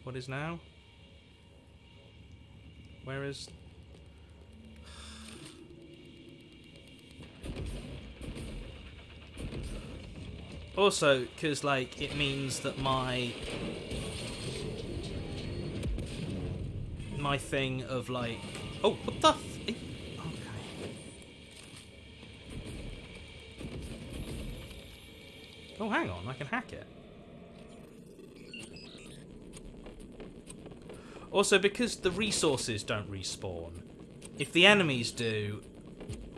What is now? Where is Also, because, like, it means that my... My thing of, like... Oh, what the f... Eh, okay. Oh, hang on, I can hack it. Also, because the resources don't respawn, if the enemies do,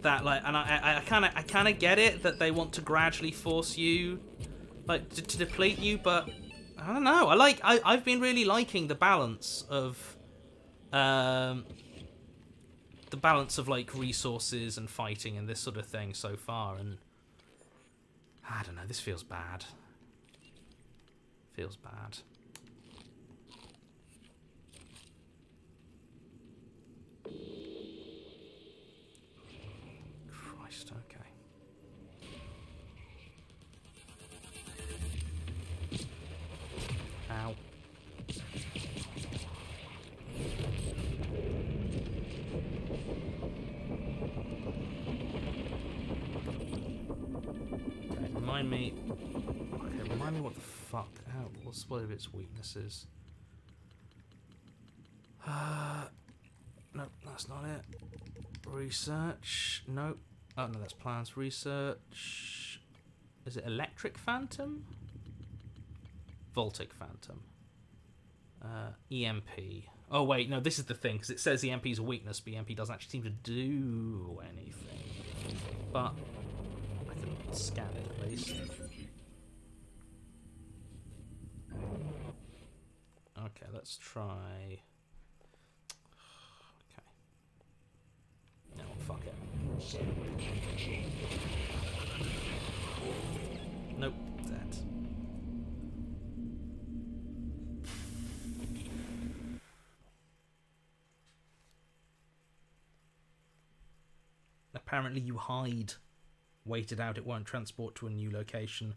that like, and I, I kind of, I kind of get it that they want to gradually force you, like, to, to, deplete you, but I don't know. I like, I, I've been really liking the balance of, um, the balance of like resources and fighting and this sort of thing so far, and I don't know. This feels bad. Feels bad. Remind me. Okay, remind me what the fuck. How, what's what are its weaknesses? Uh, no, that's not it. Research. Nope. Oh no, that's plans. Research. Is it electric phantom? Voltaic phantom. Uh, EMP. Oh wait, no, this is the thing because it says EMP is a weakness, but EMP doesn't actually seem to do anything. But can scan it at least. Okay, let's try. Okay. No, fuck it. Nope, dead. Apparently, you hide. Wait it out, it won't transport to a new location.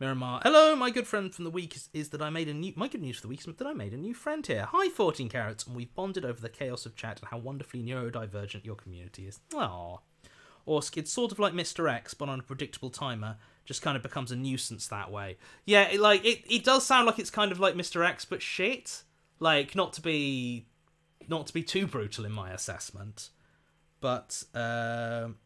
Miramar, hello, my good friend from the week is, is that I made a new. My good news for the week is that I made a new friend here. Hi, 14 carrots, and we've bonded over the chaos of chat and how wonderfully neurodivergent your community is. Aww. Orsk, it's sort of like Mr. X, but on a predictable timer. Just kind of becomes a nuisance that way. Yeah, it, like it, it does sound like it's kind of like Mr. X, but shit. Like not to be, not to be too brutal in my assessment, but um,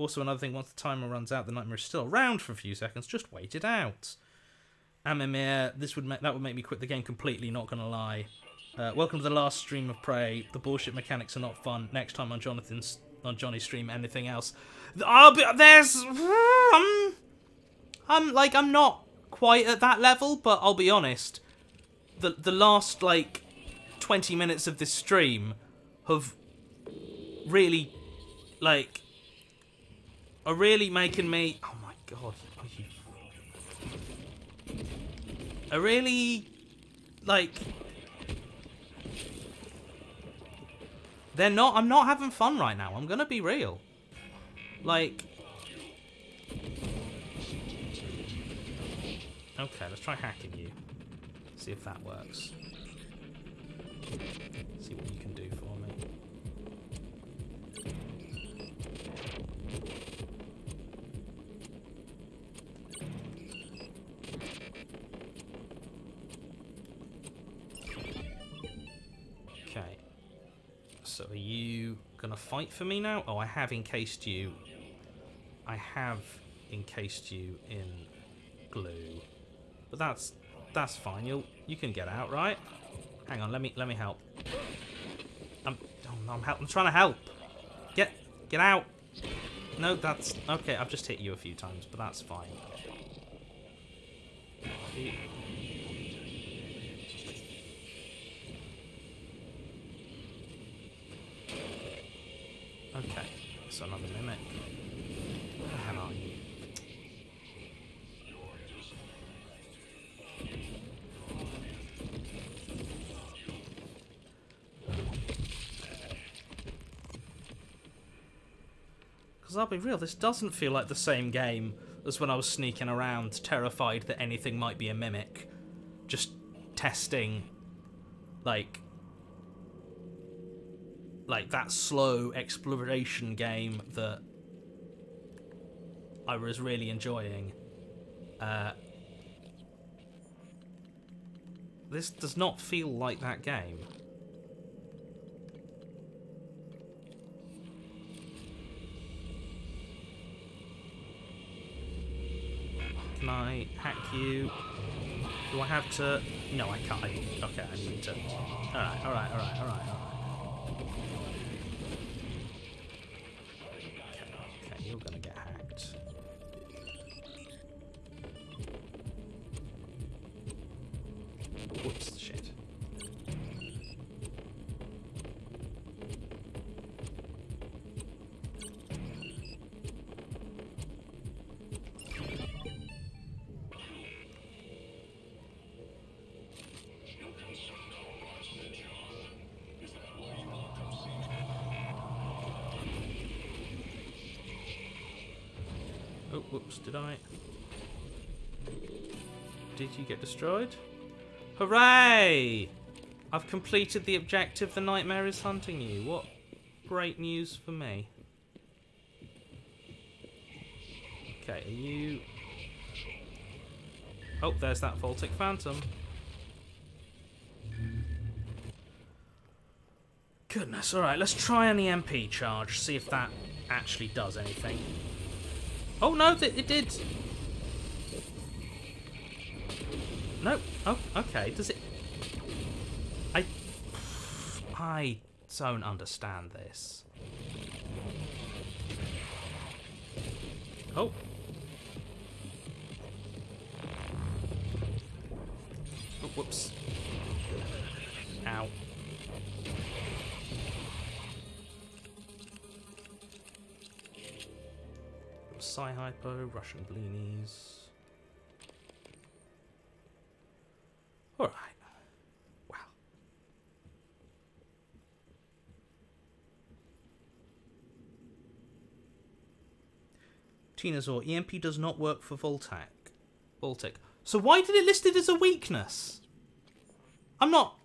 also another thing. Once the timer runs out, the nightmare is still around for a few seconds. Just wait it out. Amemir, this would make, that would make me quit the game completely. Not gonna lie. Uh, welcome to the last stream of Prey. The bullshit mechanics are not fun. Next time on Jonathan's on Jonny's stream, anything else. I'll be there's um, I'm like I'm not quite at that level, but I'll be honest. The the last like twenty minutes of this stream have really like are really making me. Oh my god! Are you? Are really like They're not. I'm not having fun right now. I'm gonna be real. Like. Okay, let's try hacking you. See if that works. See what you can do So are you gonna fight for me now? Oh, I have encased you. I have encased you in glue, but that's that's fine. You'll you can get out, right? Hang on, let me let me help. I'm oh I'm help. I'm trying to help. Get get out. No, that's okay. I've just hit you a few times, but that's fine. Okay, so another mimic. Where the hell are you? Because I'll be real, this doesn't feel like the same game as when I was sneaking around, terrified that anything might be a mimic. Just testing, like, like that slow exploration game that I was really enjoying. Uh, this does not feel like that game. Can I hack you? Do I have to? No, I can't. Okay, I need to. Alright, alright, alright, alright, alright. Get destroyed? Hooray! I've completed the objective. The nightmare is hunting you. What great news for me. Okay, are you... Oh, there's that Voltaic Phantom. Goodness, alright, let's try an EMP charge, see if that actually does anything. Oh no, it did. No. Oh, okay. Does it? I I don't understand this. Oh. Oh, whoops. Ow. Psy Hypo, Russian Bleenies. Alright. Wow. Tinazor, EMP does not work for Voltac. Voltec. So why did it list it as a weakness? I'm not...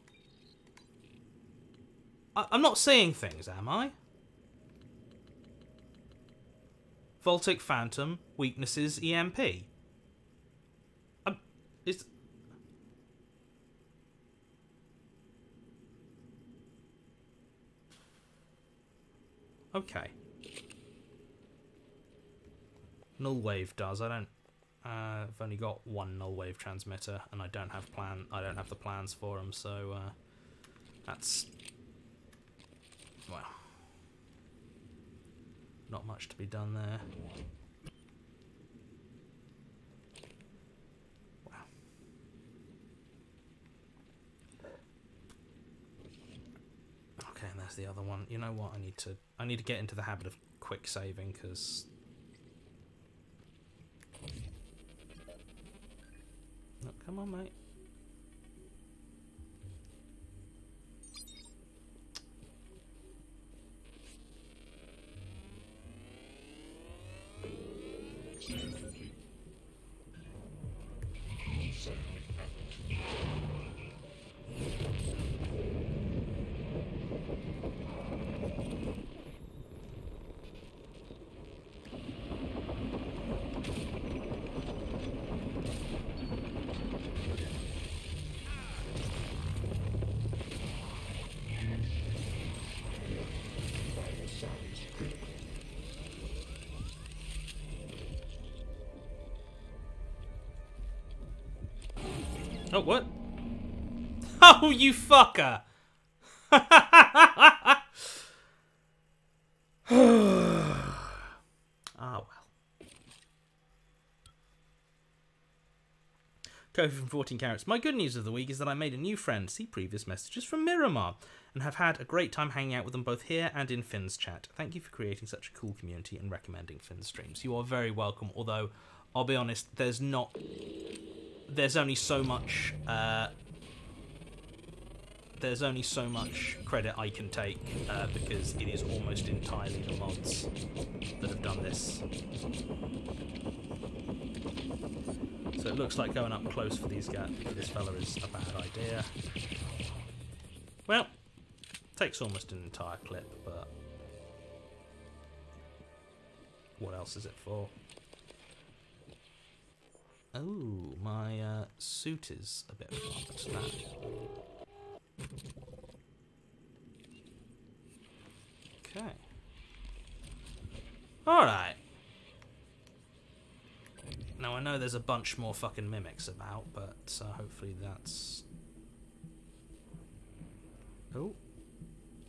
I'm not saying things, am I? Voltaic Phantom, weaknesses EMP. Um, is... Okay. Null wave does. I don't. Uh, I've only got one null wave transmitter, and I don't have plan. I don't have the plans for them, so uh, that's well, not much to be done there. Okay, and there's the other one. You know what? I need to. I need to get into the habit of quick saving because come on, mate. Oh, what? Oh, you fucker! ah, well. Ko-fi from 14 Carrots. My good news of the week is that I made a new friend, see previous messages from Miramar, and have had a great time hanging out with them both here and in Finn's chat. Thank you for creating such a cool community and recommending Finn's streams. You are very welcome, although, I'll be honest, there's not there's only so much uh, there's only so much credit I can take uh, because it is almost entirely the mods that have done this. So it looks like going up close for these guys for this fella is a bad idea. Well, takes almost an entire clip, but what else is it for? Oh, my uh, suit is a bit fucked now. Okay. Alright. Now I know there's a bunch more fucking mimics about, but uh, hopefully that's... Oh.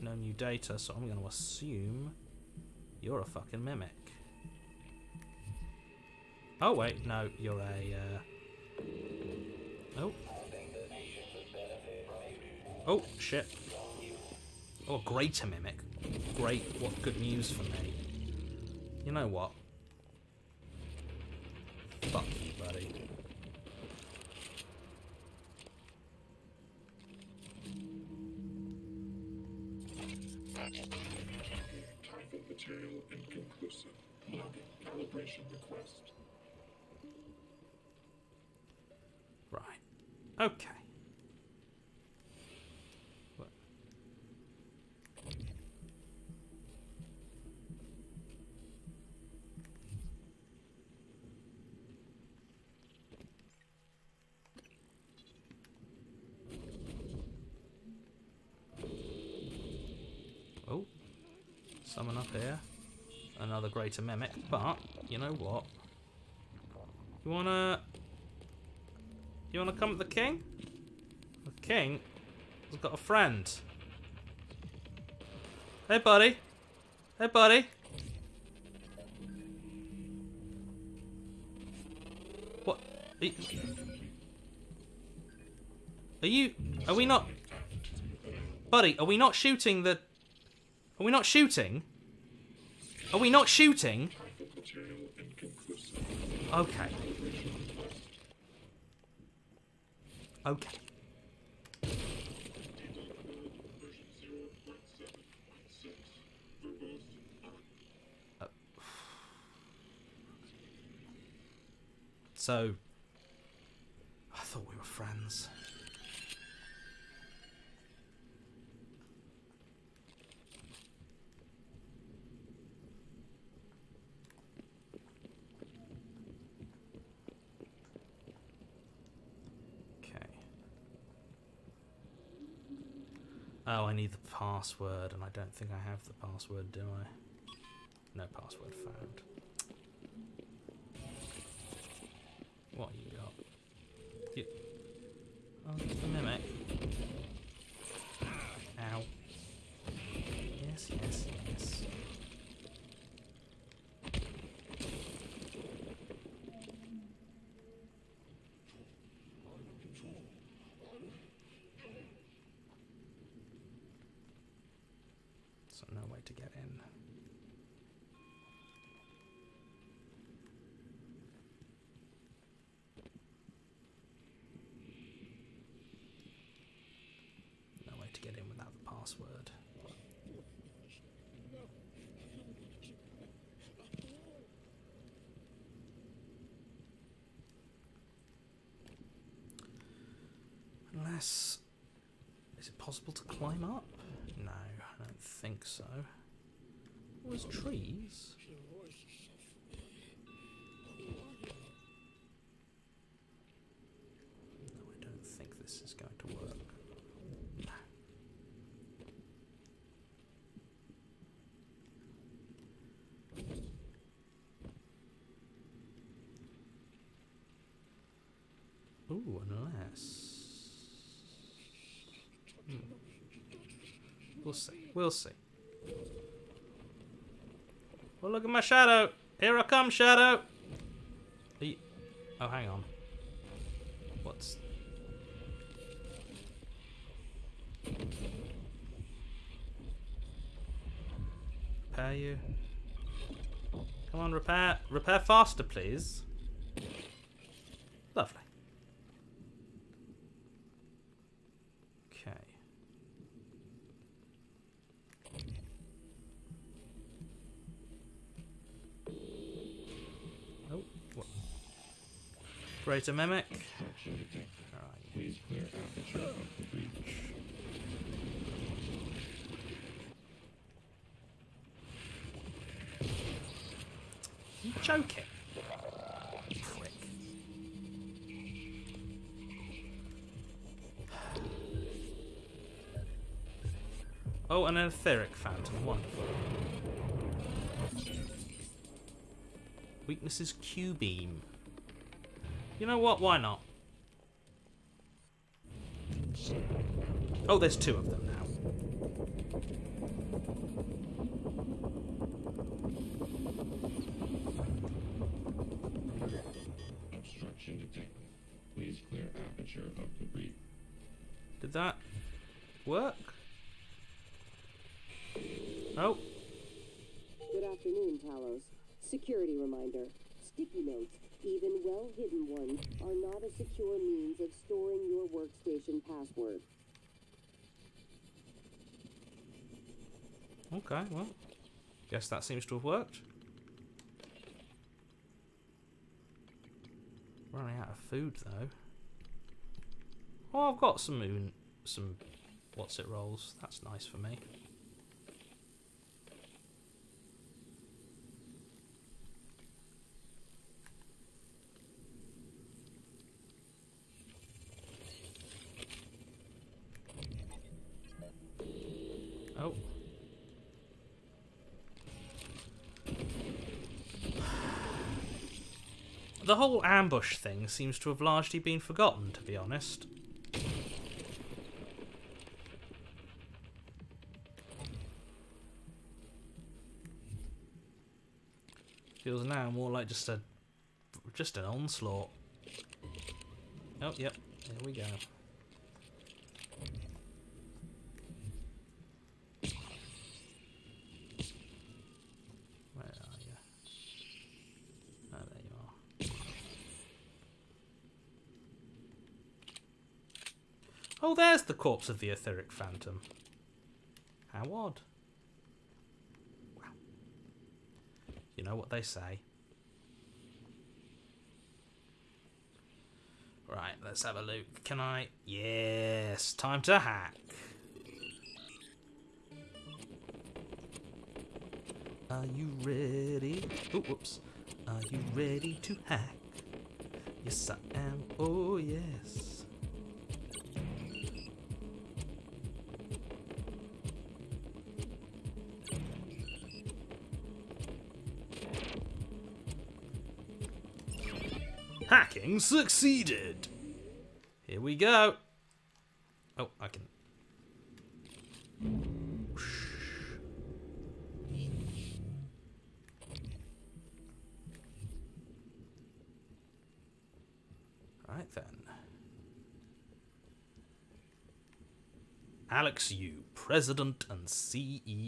No new data, so I'm going to assume you're a fucking mimic. Oh wait, no, you're a. Uh... Oh. Oh shit. Oh, greater mimic. Great. What good news for me. You know what? Fuck you, buddy. Calibration request. Right. Okay. What? Oh, someone up here. Another greater mimic, but you know what? You wanna you wanna come with the king? The king has got a friend. Hey, buddy. Hey, buddy. What? Are you, are you... Are we not... Buddy, are we not shooting the... Are we not shooting? Are we not shooting? Okay. Okay. Version 0.7.6. Verbose on So... I thought we were friends. Okay. Oh, I need the password, and I don't think I have the password, do I? No password found. What got? You... Oh, it's the mimic. Ow. Yes, yes, yes. So no way to get in. No way to get in without the password. Unless. Is it possible to climb up? No, I don't think so. There's trees. No, I don't think this is going to work. No. Ooh, unless. Hmm. We'll see. Well, look at my shadow. Here I come, shadow. You- Oh, hang on. What's. Repair you. Come on, repair. Repair faster, please. Lovely. Okay. Oh, what? Greater mimic. You joking? Oh, an etheric phantom. Wonderful. Weakness is Q beam. You know what? Why not? Oh, there's two of them now. Obstruction detected. Please clear aperture of the breach. Did that work? Oh, Good afternoon, Talos. Security reminder. Sticky notes, even well-hidden ones, are not a secure means of storing your workstation password. okay, well. Guess that seems to have worked. Running out of food though. Oh, I've got some moon, some what's it rolls. That's nice for me. the whole ambush thing seems to have largely been forgotten, to be honest. Feels now more like just a just an onslaught. Oh, yep. There we go. Oh, there's the corpse of the etheric phantom. How odd. You know what they say. Right, let's have a look. Can I? Yes, time to hack. Are you ready? Oh, whoops. Are you ready to hack? Yes, I am. Oh, yes. Hacking succeeded. Here we go. Oh, I can. Right then. Alex Yu, President and CEO.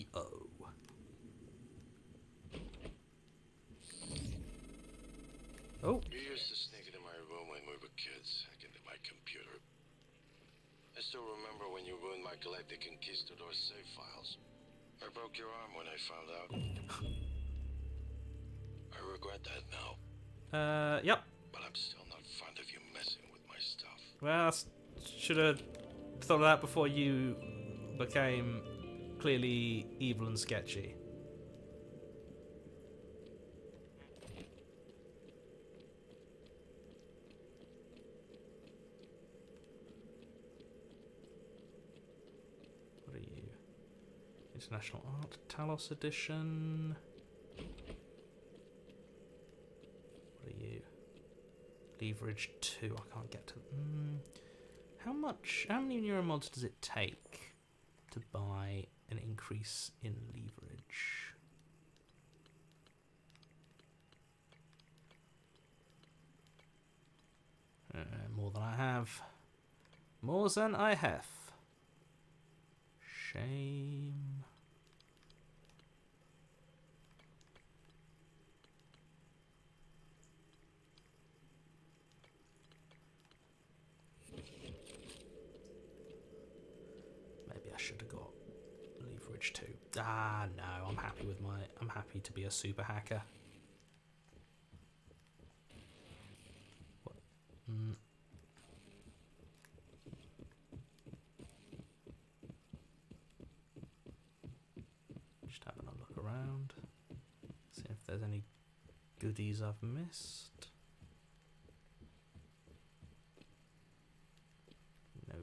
Oh to sneak into my room when we were kids, hack into my computer. I still remember when you ruined my Galactic Conquistador save files. I broke your arm when I found out. I regret that now, Uh, yep. but I'm still not fond of you messing with my stuff. Well, should have thought of that before you became clearly evil and sketchy. What are you? International Art Talos Edition. What are you? Leverage 2. I can't get to. Mm, how much? How many neuromods does it take to buy an increase in leverage? Uh, more than I have. More than I have. Shame. Maybe I should have got too. Ah, no, I'm happy with my. I'm happy to be a super hacker. What? Mm. Just having a look around, see if there's any goodies I've missed. No.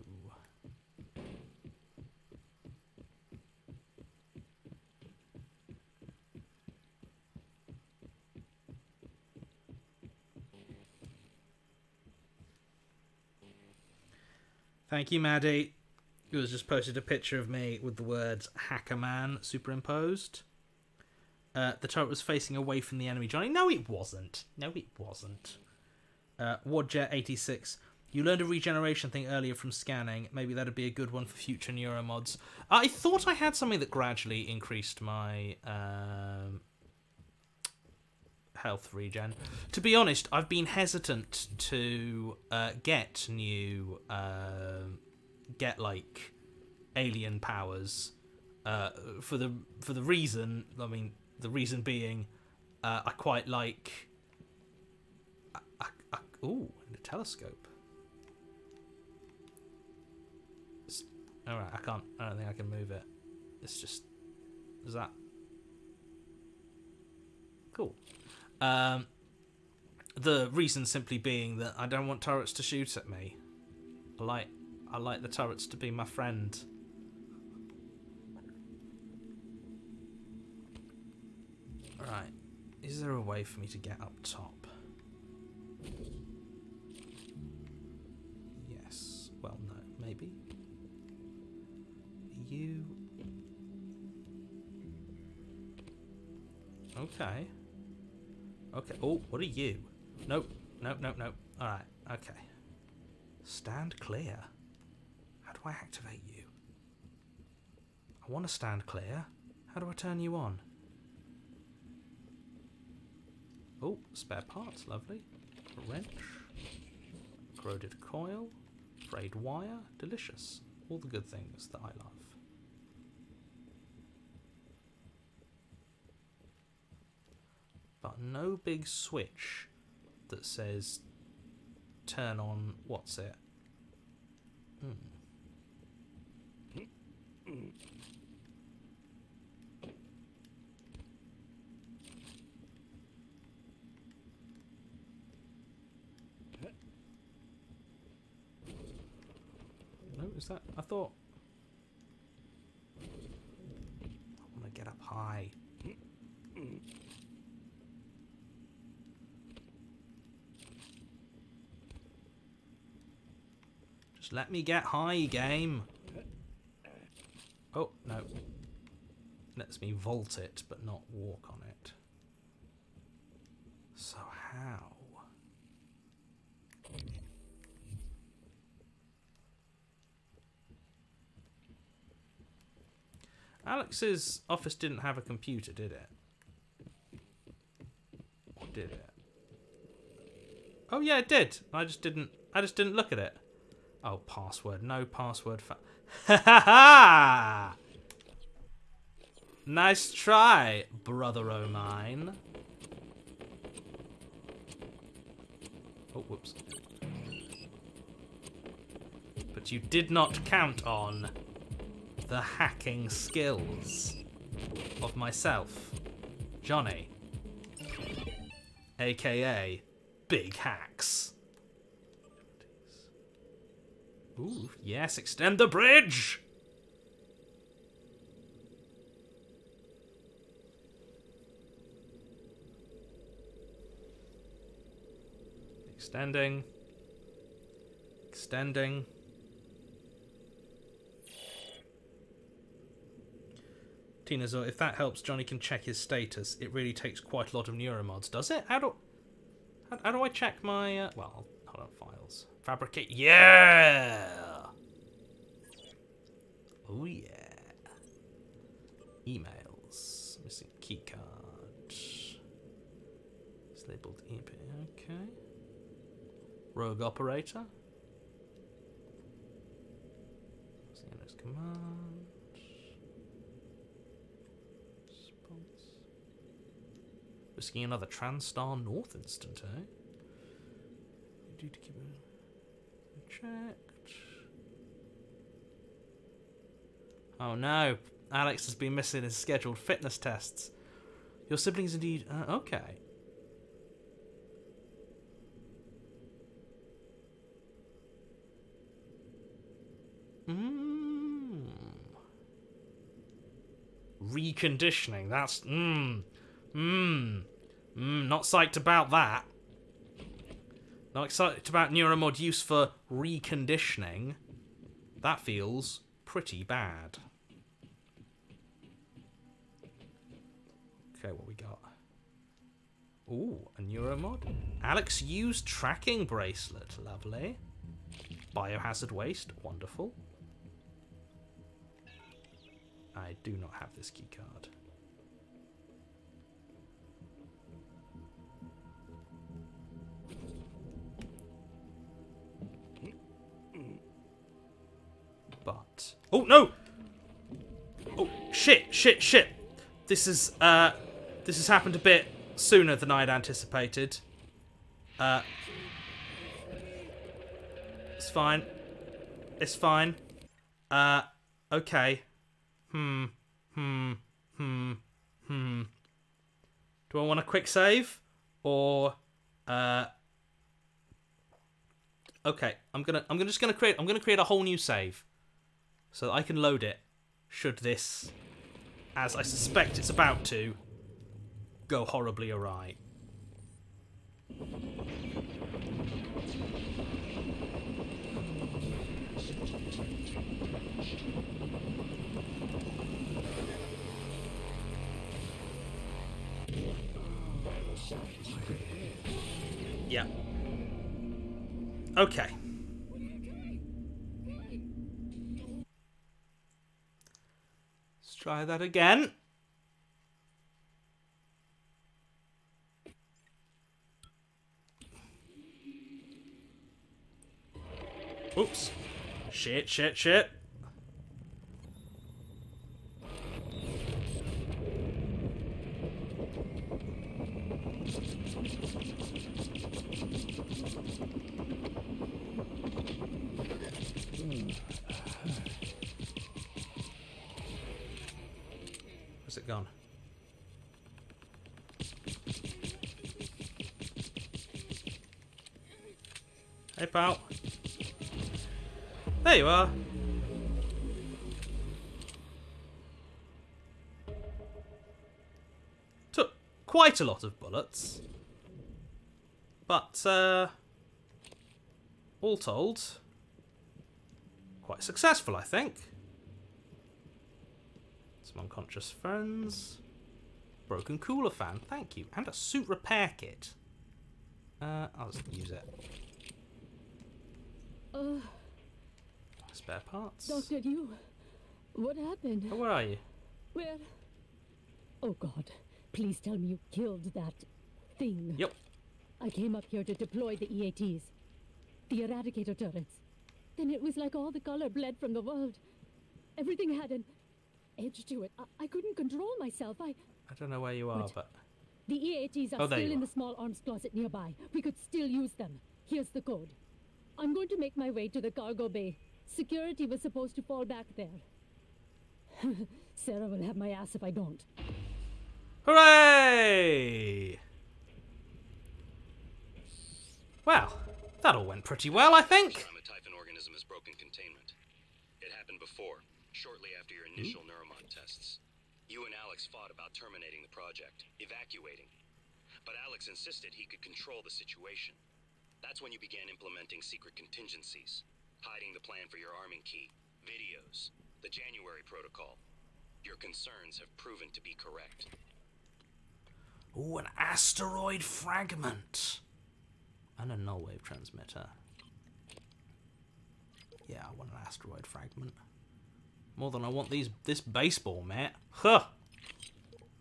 Thank you, Maddie. Who has just posted a picture of me with the words Hacker Man superimposed. Uh, the turret was facing away from the enemy, Jonny. No, it wasn't. No, it wasn't. Uh, Wadjet86. You learned a regeneration thing earlier from scanning. Maybe that'd be a good one for future neuromods. I thought I had something that gradually increased my um, health regen. To be honest, I've been hesitant to uh, get new, uh, get like alien powers uh, for the for the reason. I mean, the reason being, uh, I quite like. I, I, I, ooh, a telescope. All right, I can't. I don't think I can move it. It's just. Is that cool? Um, the reason simply being that I don't want turrets to shoot at me. I like I like the turrets to be my friend. Right. Is there a way for me to get up top? Yes. Well, no. Maybe. You. Okay. Oh, what are you? Nope. Nope, nope, nope. Alright, okay. Stand clear. How do I activate you? I want to stand clear. How do I turn you on? Oh, spare parts, lovely. Wrench. Corroded coil. Frayed wire. Delicious. All the good things that I love. But no big switch that says turn on what's it? Hmm. No, is that? I thought. I want to get up high. Let me get high, game. Oh, no. Lets me vault it, but not walk on it. So how? Alex's office didn't have a computer, did it? Or did it? Oh yeah, it did. I just didn't. I just didn't look at it. Oh, password. No password. Ha ha ha! Nice try, brother o' mine. Oh, whoops. But you did not count on the hacking skills of myself, Jonny, aka Big Hacks. Ooh, yes, extend the bridge! Extending. Extending. Tina, so if that helps, Jonny can check his status. It really takes quite a lot of neuromods, does it? How do, how, how do I check my? Uh, well, files. Fabricate. Yeah. Oh yeah. Emails. Missing keycard. It's labeled EP. Okay. Rogue operator. CNS command. Risking another TranStar North instant, eh? Due to keep it checked. Oh no, Alex has been missing his scheduled fitness tests. Your siblings indeed. Uh, okay. Mm. Reconditioning. That's mmm. Mmm. Mmm. Not psyched about that. Not excited about neuromod use for reconditioning. That feels pretty bad. Okay, what we got? Ooh, a neuromod. Alex used tracking bracelet. Lovely. Biohazard waste. Wonderful. I do not have this key oh no! Oh shit! Shit! Shit! This is uh, this has happened a bit sooner than I'd anticipated. Uh, it's fine. It's fine. Uh, okay. Hmm. Hmm. Hmm. Hmm. Do I want a quick save? Or uh Okay, I'm gonna I'm just gonna create I'm gonna create a whole new save. So that I can load it should this as I suspect it's about to go horribly awry. Yeah. Okay. Try that again. Oops. Shit, shit, shit. Gone? Hey, pal. There you are. Took quite a lot of bullets. But, uh, all told, quite successful, I think. Some unconscious friends. Broken cooler fan, thank you. And a suit repair kit. Uh, I'll just use it. Uh, Spare parts. Doctor, you. What happened? Oh, where are you? Where? Oh God! Please tell me you killed that thing. Yep. I came up here to deploy the EATs, the Eradicator turrets. Then it was like all the color bled from the world. Everything had an edge to it. I, I couldn't control myself. I. I don't know where you are, Wait. but The EATs are Oh, still in are. the small arms closet nearby. We could still use them. Here's the code. I'm going to make my way to the cargo bay. Security was supposed to fall back there. Sarah will have my ass if I don't. hooray! Well, that all went pretty well, I think. time organism has broken containment. It happened before, shortly after your hmm? initial neuromod tests. You and Alex fought about terminating the project, evacuating. But Alex insisted he could control the situation. That's when you began implementing secret contingencies, hiding the plan for your arming key, videos, the January protocol. Your concerns have proven to be correct. Ooh, an asteroid fragment. And a null wave transmitter. Yeah, I want an asteroid fragment. More than I want these this baseball, mate. Huh.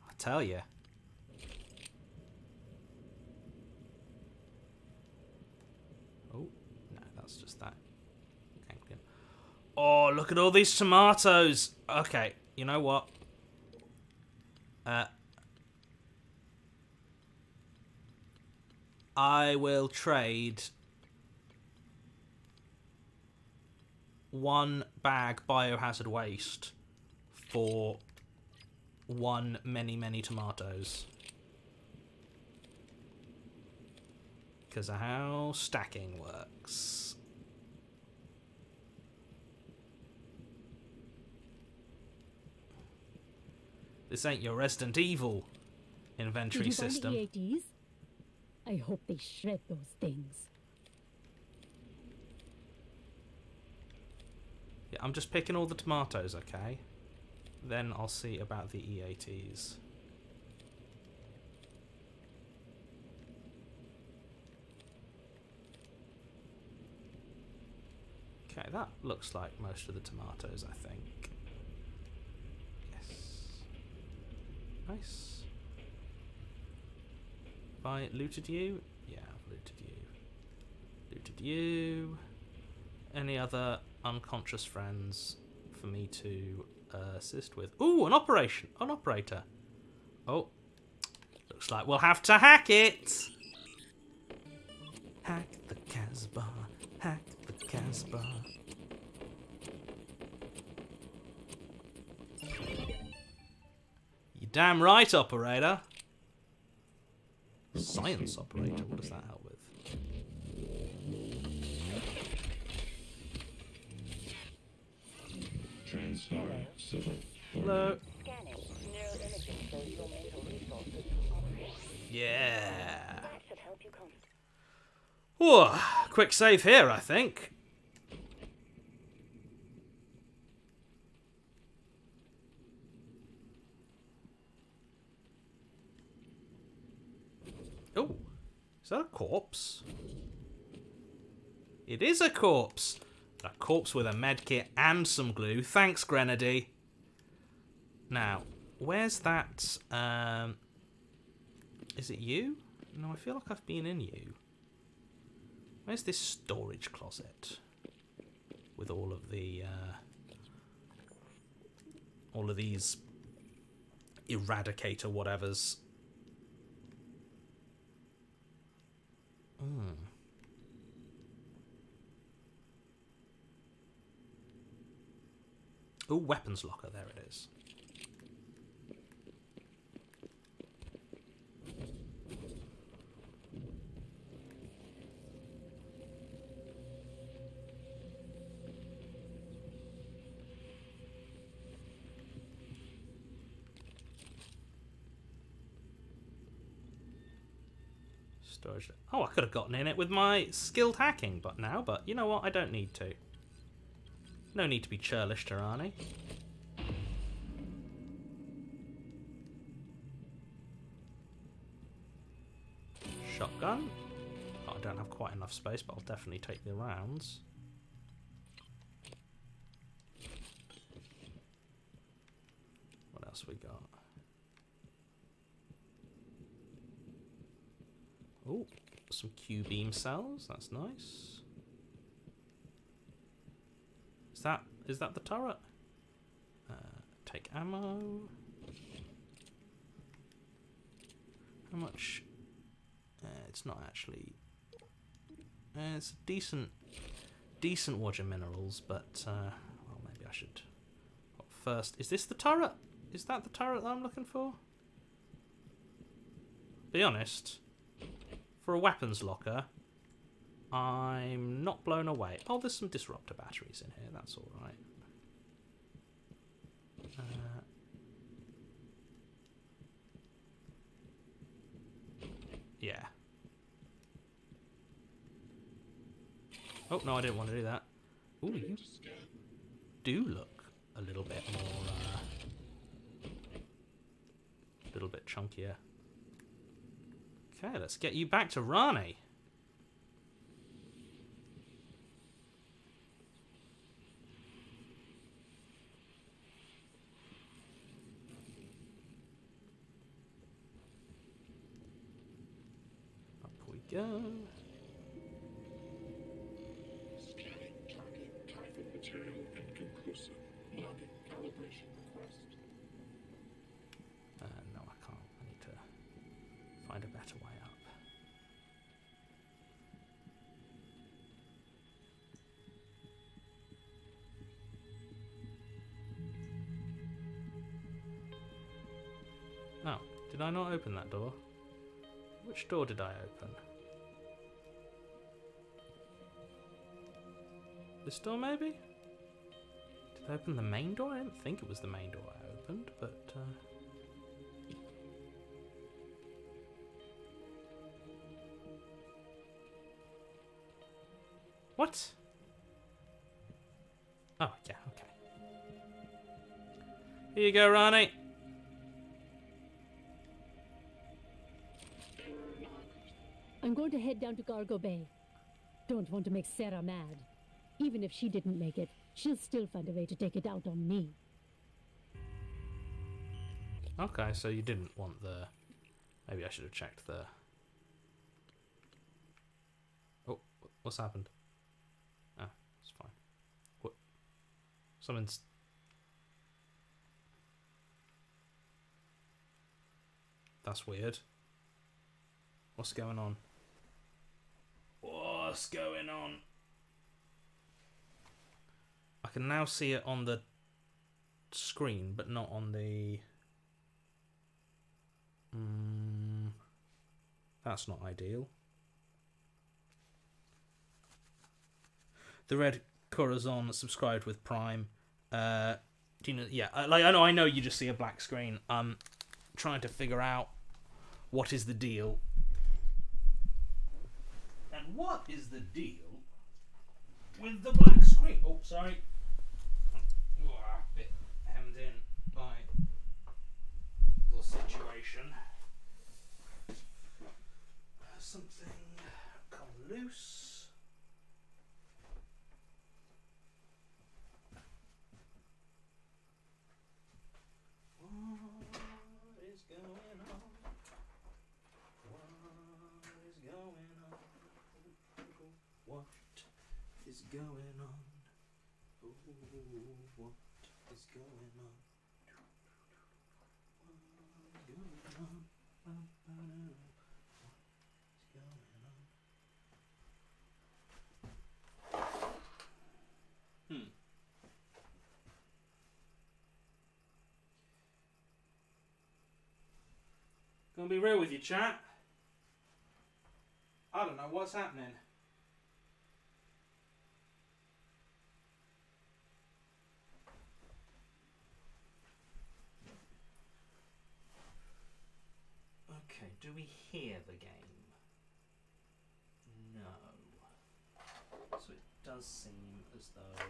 I tell you. Oh, no, that's just that. Ganglion. Oh, look at all these tomatoes. Okay, you know what? Uh, I will trade one bag biohazard waste for one many many tomatoes. Because of how stacking works. This ain't your Resident Evil inventory system. the EATs? I hope they shred those things. Yeah, I'm just picking all the tomatoes, okay? Then I'll see about the EATs. Okay, that looks like most of the tomatoes, I think. Yes. Nice. Have I looted you? Yeah, I've looted you. Looted you. Any other unconscious friends for me to assist with? Ooh, an operation, an operator. Oh, looks like we'll have to hack it. Hack the Casbah, hack the Casbah. You damn right, operator. Science operator. What does that help with? Civil. Hello. Yeah. Whoa, quick save here, I think. Oh, is that a corpse? It is a corpse. A corpse with a medkit and some glue. Thanks, Grenady. Now, where's that? Um, is it you? No, I feel like I've been in you. Where's this storage closet with all of the uh, all of these eradicator whatevers? Oh, weapons locker. There it is. Storage. Oh, I could have gotten in it with my skilled hacking, but now, but you know what? I don't need to. No need to be churlish, Tarani. Shotgun. Oh, I don't have quite enough space, but I'll definitely take the rounds. What else we got? Oh, some Q beam cells. That's nice. Is that is that the turret? Uh, take ammo. How much? Uh, it's not actually. Uh, it's decent, decent watch minerals, but uh, well, maybe I should. First, is this the turret? Is that the turret that I'm looking for? Be honest. For a weapons locker, I'm not blown away. Oh, there's some disruptor batteries in here. That's all right. Uh, yeah. Oh no, I didn't want to do that. Ooh, you do look a little bit more, uh, a little bit chunkier. Okay, let's get you back to Rani. Up we go. I not open that door? Which door did I open? This door, maybe? Did I open the main door? I didn't think it was the main door I opened, but. Uh... What? Oh, yeah, okay. Here you go, Rani. I'm going to head down to Cargo Bay. Don't want to make Sarah mad. Even if she didn't make it, she'll still find a way to take it out on me. Okay, so you didn't want the. Maybe I should have checked the. Oh, what's happened? Ah, it's fine. What? Someone's. That's weird. What's going on? What's going on? I can now see it on the screen, but not on the. Mm, that's not ideal. The Red Corazon subscribed with Prime. Uh, do you know? Yeah, like I know, I know. You just see a black screen. I'm trying to figure out what is the deal. And what is the deal with the black screen? Oh, sorry. Ooh, a bit hemmed in by the situation. Something come loose. Going on? Ooh, what is going on? What's going on? What's going on? Hmm. Gonna be real with you, chat. I don't know what's happening. Okay, do we hear the game? No. So it does seem as though.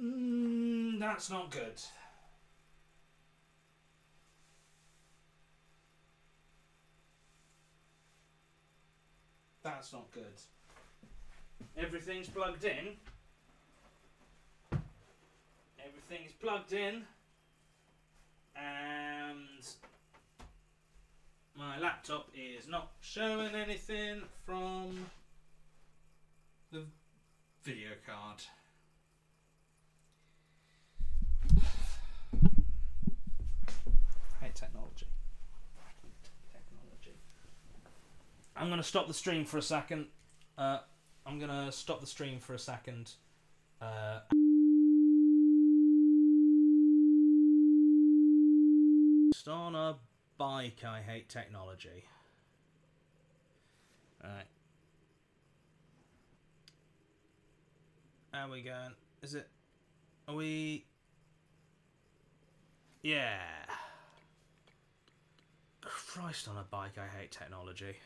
Mm, that's not good. That's not good. Everything's plugged in. Everything's plugged in. And my laptop is not showing anything from the video card. hate technology. Technology. I'm going to stop the stream for a second. Uh, I'm going to stop the stream for a second. Uh, on a bike, I hate technology. Alright. How we going? Is it. Are we. Yeah. Christ on a bike, I hate technology.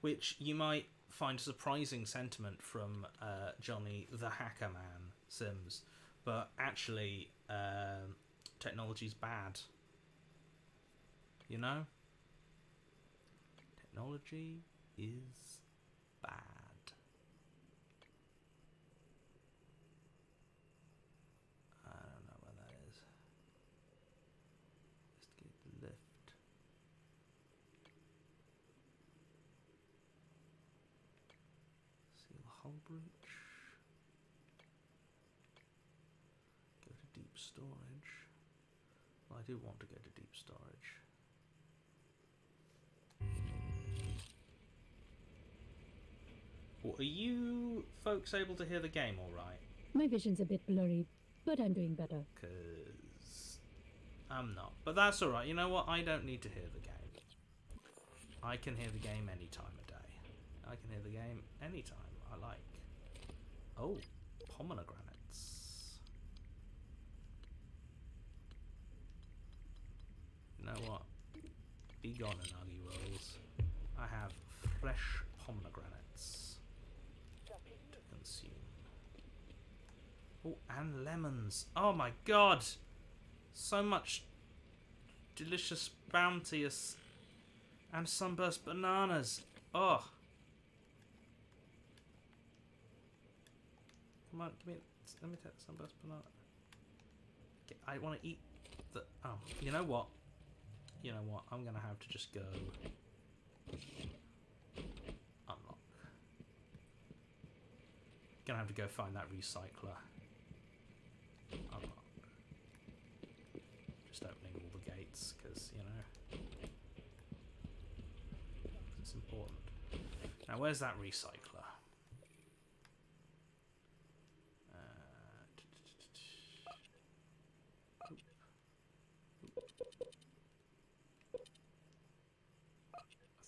Which you might find a surprising sentiment from uh, Jonny the Hacker Man Sims, but actually, um, technology's bad. You know? Technology is bad. I don't know what that is. Investigate the lift. Seal the hull breach. Go to deep storage. Do want to go to deep storage. Well, are you folks able to hear the game all right? My vision's a bit blurry, but I'm doing better. Because I'm not. But that's alright. You know what? I don't need to hear the game. I can hear the game any time of day. I can hear the game anytime I like. Oh, pomegranates. You know what? Be gone, Unagi rolls. I have fresh pomegranates to consume. Oh, and lemons. Oh my god! So much delicious bounteous and sunburst bananas. Oh. Come on, give me. Let me take the sunburst banana. I want to eat the. Oh, you know what? You know what? I'm gonna have to just go. Unlock. I'm Gonna have to go find that recycler. Unlock. Just opening all the gates because you know it's important. Now, where's that recycler? Uh, oop. Oop. I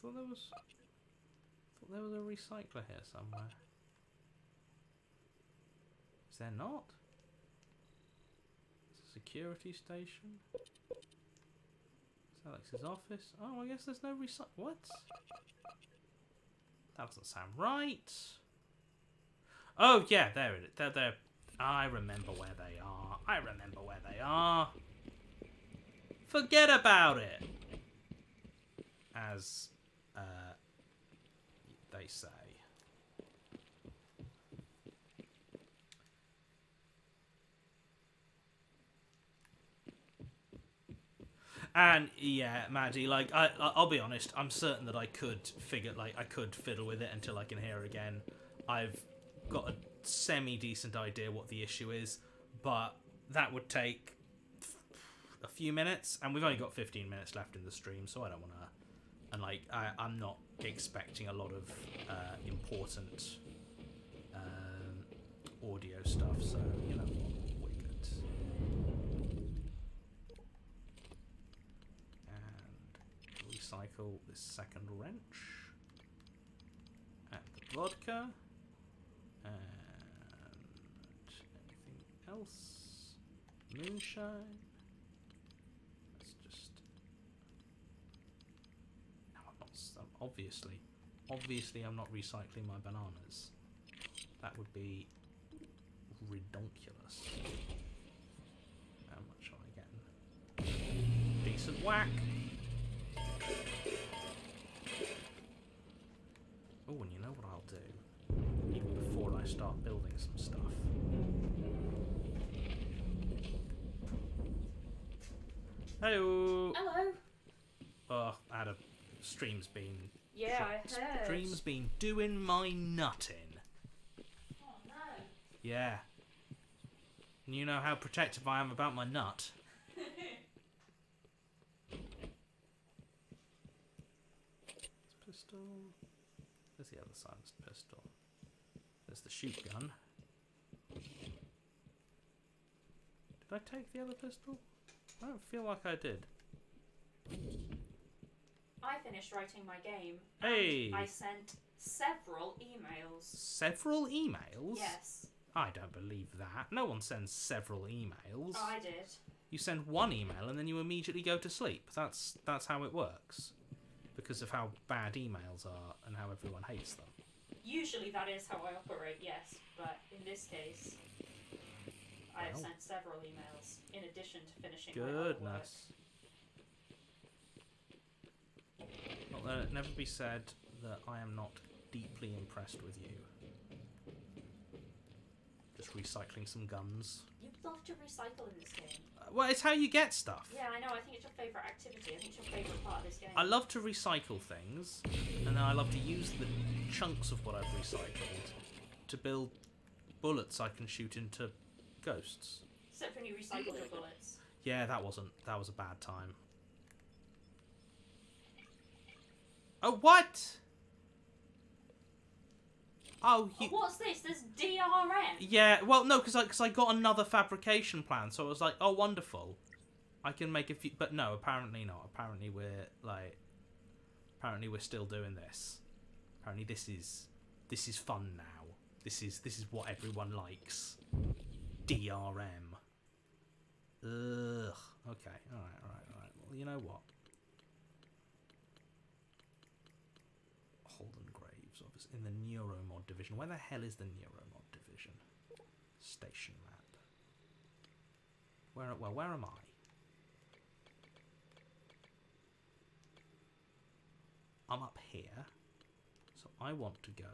thought there was. Thought there was a recycler here somewhere. Is there not? It's a security station. It's Alex's office. Oh, I guess there's no recycle. What? That doesn't sound right. Oh yeah, there it is. They're there. I remember where they are. I remember where they are. Forget about it. As uh, they say. And yeah, Maddie, like I, I'll be honest, I'm certain that I could figure, like I could fiddle with it until I can hear again. I've got a semi decent idea what the issue is, but that would take a few minutes, and we've only got 15 minutes left in the stream, so I don't want to and like, I, I'm not expecting a lot of uh, important um, audio stuff, so you know, we're. And recycle this second wrench. Add the vodka. And anything else? Moonshine. Let's just. No, I'm not. s- I'm obviously, obviously, I'm not recycling my bananas. That would be redonkulous. How much am I getting? Decent whack. Oh, and you know what I'll do? Even before I start building some stuff. Hello. Hello. Oh, I had a stream's been. Yeah, I heard. Stream's been doing my nutting. Oh no. Yeah. And you know how protective I am about my nut. Pistol. There's the other silenced pistol. There's the shoot gun. Did I take the other pistol? I don't feel like I did. I finished writing my game. Hey. And I sent several emails. Several emails? Yes. I don't believe that. No one sends several emails. I did. You send one email and then you immediately go to sleep. That's that's how it works. Because of how bad emails are and how everyone hates them. Usually that is how I operate, yes. But in this case, I have Well. sent several emails in addition to finishing my other work. Goodness. Not let it never be said that I am not deeply impressed with you. Just recycling some guns. You love to recycle in this game. Uh, Well, it's how you get stuff. Yeah, I know. I think it's your favourite activity. I think it's your favourite part of this game. I love to recycle things, and then I love to use the chunks of what I've recycled to build bullets I can shoot into ghosts. Except when you recycle your bullets. Yeah, that wasn't. That was a bad time. Oh, what? Oh, you. Oh, what's this? There's DRM. Yeah, well, no, because I, cause I got another fabrication plan, so I was like, oh, wonderful. I can make a few. But no, apparently not. Apparently we're, like. Apparently we're still doing this. Apparently this is. This is fun now. This is this is what everyone likes. DRM. Ugh. Okay. Alright, alright, alright. Well, you know what? In the Neuromod division. Where the hell is the Neuromod division? Station map. Where, well, where am I? I'm up here. So I want to go...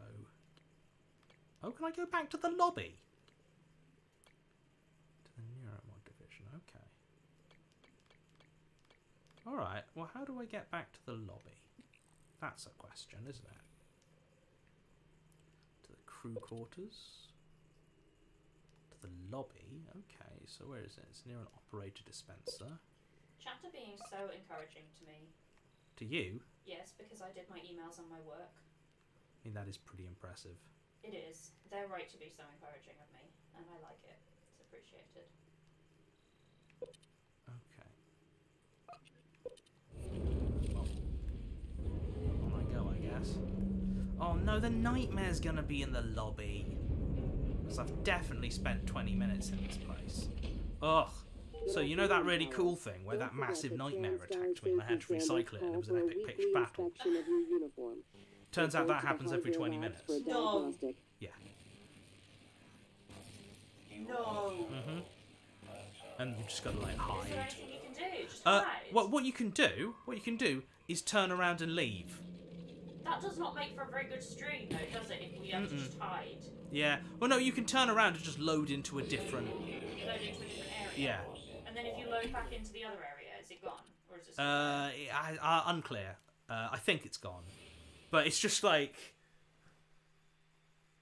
Oh, can I go back to the lobby? To the Neuromod division, okay. Alright, well how do I get back to the lobby? That's a question, isn't it? Crew quarters. To the lobby. Okay, so where is it? It's near an operator dispenser. Chat are being so encouraging to me. To you, Yes, because I did my emails on my work. I mean, that is pretty impressive. It is. They're right to be so encouraging of me, and I like it. It's appreciated. Okay. Well, on I go, I guess. Oh no, the nightmare's gonna be in the lobby. Because I've definitely spent 20 minutes in this place. Ugh. So you know that really cool thing where that massive nightmare attacked me and I had to recycle it and it was an epic pitch battle? Turns out that happens every 20 minutes. No. Yeah. No. hmm And you just gotta like hide. anything you can do? Just Uh, hide. what what you can do? What you can do is turn around and leave. That does not make for a very good stream, though, does it? If we have to Mm-mm. just hide, Yeah. Well, no, you can turn around and just load into a different. load into a different area. Yeah. And then if you load back into the other area, is it gone, or is it Uh, I, I, unclear. Uh, I think it's gone, but it's just like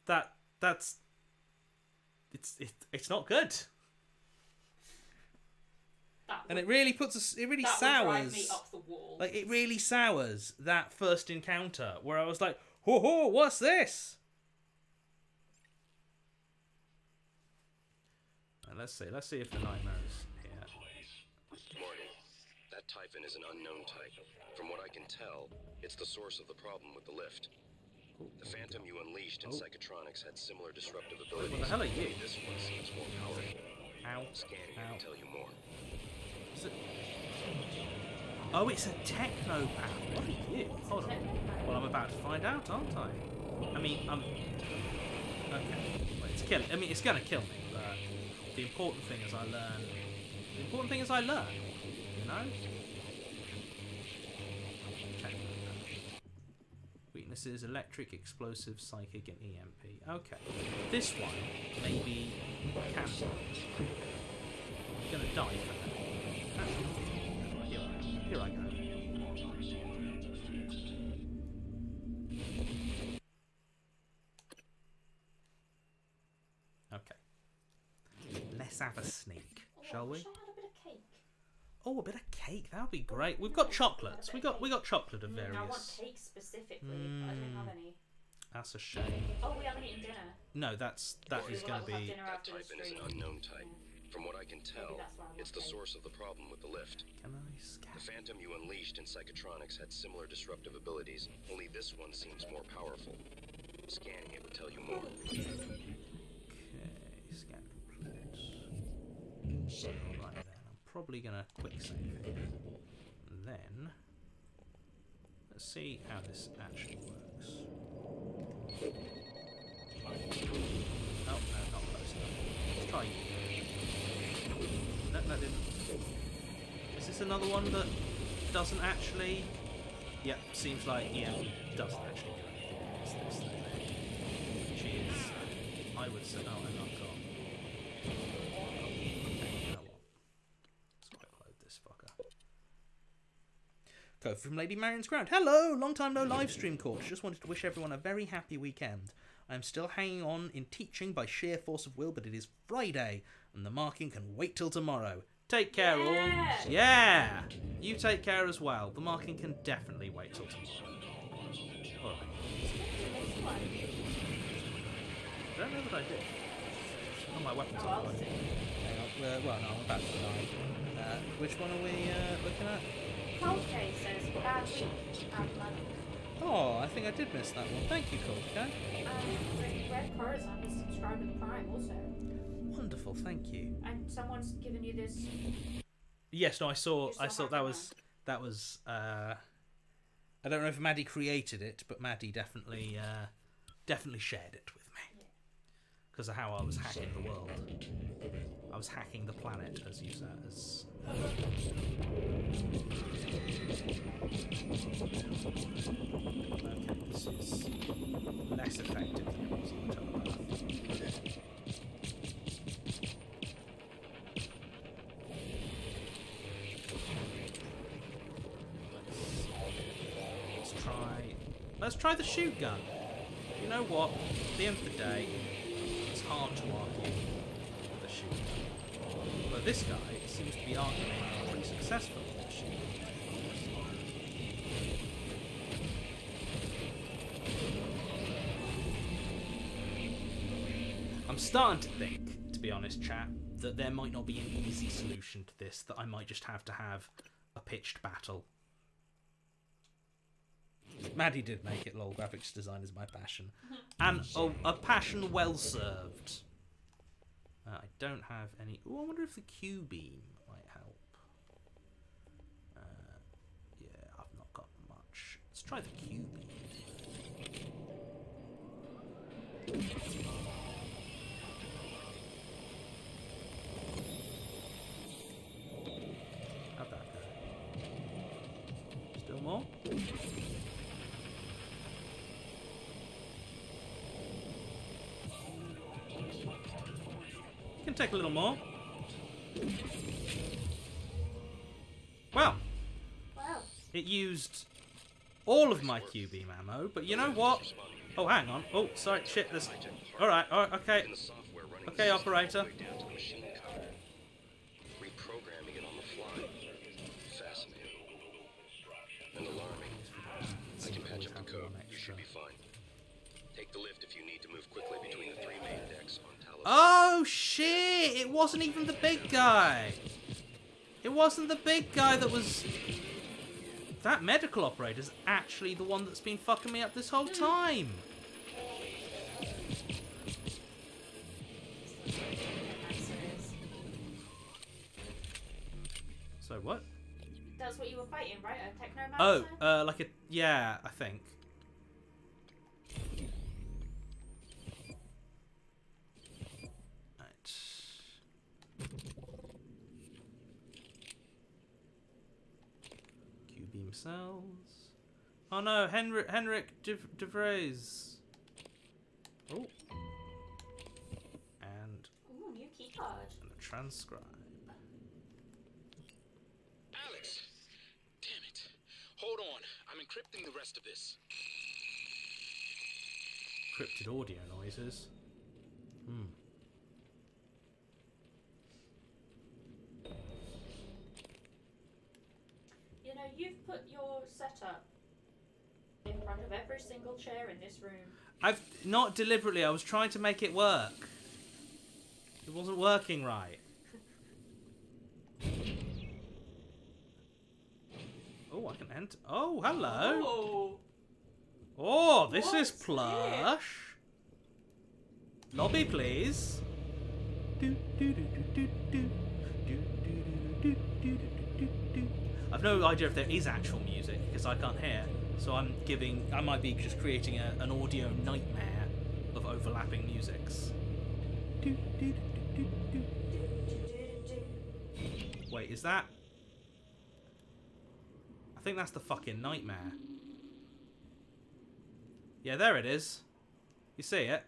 that. That's it's it, it's not good, and it really puts us. It really that would drive sours. me up the wall. Like it really sours that first encounter where I was like, "Ho ho, what's this?" Uh, let's see. Let's see if the nightmares here. Morgan, that Typhon is an unknown type. From what I can tell, it's the source of the problem with the lift. The Phantom you unleashed in Psychotronics had similar disruptive abilities. Oh. the hell are you? This one seems more powerful. Ow. Scanning Ow. tell you more. It... Oh, it's a techno technopath. What are you? Hold on. Well, I'm about to find out, aren't I? I mean, I'm. Okay. Well, it's killing. I mean, it's gonna kill me, but the important thing is I learn. The important thing is I learn. You know. Technopath. Weaknesses: electric, explosive, psychic, and EMP. Okay. This one maybe can. I'm gonna die for that. Actually, here. Here I go. Okay. Let's have a sneak, shall we? Oh, a bit of cake. That would be great. We've got chocolates. We got we got chocolate of Mm, I want various. cake specifically, but I don't have Mm. any. That's a shame. Oh, we haven't eaten dinner. No, that's that We is going to be. That after the Typhon is an unknown type. From what I can tell, that's why I'm it's the okay. source of the problem with the lift. Can I scan? The Phantom you unleashed in Psychotronics had similar disruptive abilities, only this one seems more powerful. Scanning it would tell you more. Okay, scan complete. Probably gonna quick save it. Then let's see how this actually works. Oh no, not close enough. Let's try. No, that didn't. Is this another one that doesn't actually? Yep, seems like yeah, it doesn't actually do anything. It's this thing, which is, I would say, oh, I'm not gone. Okay, you know what? Let's quick load this fucker. From Lady Marion's Ground. Hello, long time no live stream course. Just wanted to wish everyone a very happy weekend. I am still hanging on in teaching by sheer force of will, but it is Friday, and the marking can wait till tomorrow. Take care, all. Yeah! You take care as well. The marking can definitely wait till tomorrow. Alright. I don't know that I did. Oh, my weapon's on I'll the way. Hang on. Uh, well, no, I'm about to die. Uh, which one are we uh, looking at? Coldcay says bad week and money. Oh, I think I did miss that one. Thank you, Coldcat. Um, Red- Corazon is subscribed with Prime also. Wonderful, thank you. And someone's given you this. Yes, no, I saw. I saw that was that was. Uh, I don't know if Maddie created it, but Maddie definitely uh, definitely shared it with because of how I was hacking the world. I was hacking the planet, as you said. As okay, this is less effective than it was on the telepath. Let's try. Let's try the shoot gun. You know what? At the end of the day, hard to argue with the shoot. But this guy seems to be arguing pretty successfully with the shoot. I'm starting to think, to be honest, chat, that there might not be an easy solution to this. That I might just have to have a pitched battle. Maddie did make it. Lol, graphics design is my passion, and a passion well served. Uh, I don't have any. Oh, I wonder if the Q beam might help. Uh, yeah, I've not got much. Let's try the Q beam. Can a little more. Well, It used all of my Q beam ammo, but you know what? Oh, hang on. Oh, sorry, shit. This. All right, all right, okay. Okay, operator. Oh shit! It wasn't even the big guy. It wasn't the big guy that was. That medical operator's actually the one that's been fucking me up this whole time. So what? That's what you were fighting, right? A technomancer? Oh, uh, like a yeah, I think. Right. Q beam cells. Oh no, Henrik Henrik de, de Vries. Oh. And Ooh, new keycard. and a transcribe. Alex! Damn it. Hold on. I'm encrypting the rest of this. Cryptid audio noises. Hmm. You know, you've put your setup in front of every single chair in this room. I've not deliberately. I was trying to make it work. It wasn't working right. Oh, I can enter. Oh, hello. Oh, Oh, this is What's plush. Lobby, please. Do, do, do, do, do, do. Do, do, I've no idea if there is actual music because I can't hear. So I'm giving. I might be just creating a, an audio nightmare of overlapping musics. Wait, is that? I think that's the fucking nightmare. Yeah, there it is. You see it?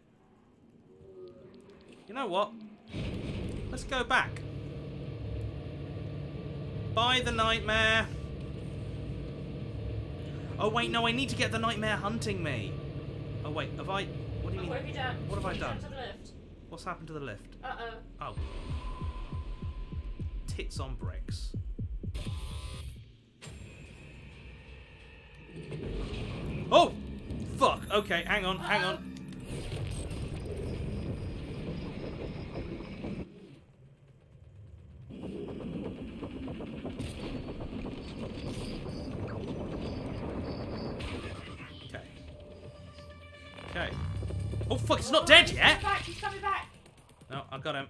You know what? Let's go back. By the nightmare. Oh wait, no, I need to get the nightmare hunting me. Oh wait, have I? What do you mean? What have you done? What have I You done? To the lift. What's happened to the lift? Uh oh. Oh. Tits on bricks. Oh! Fuck. Okay, hang on, hang on. Fuck, it's not dead He's yet! coming back. He's coming back. No, I got him.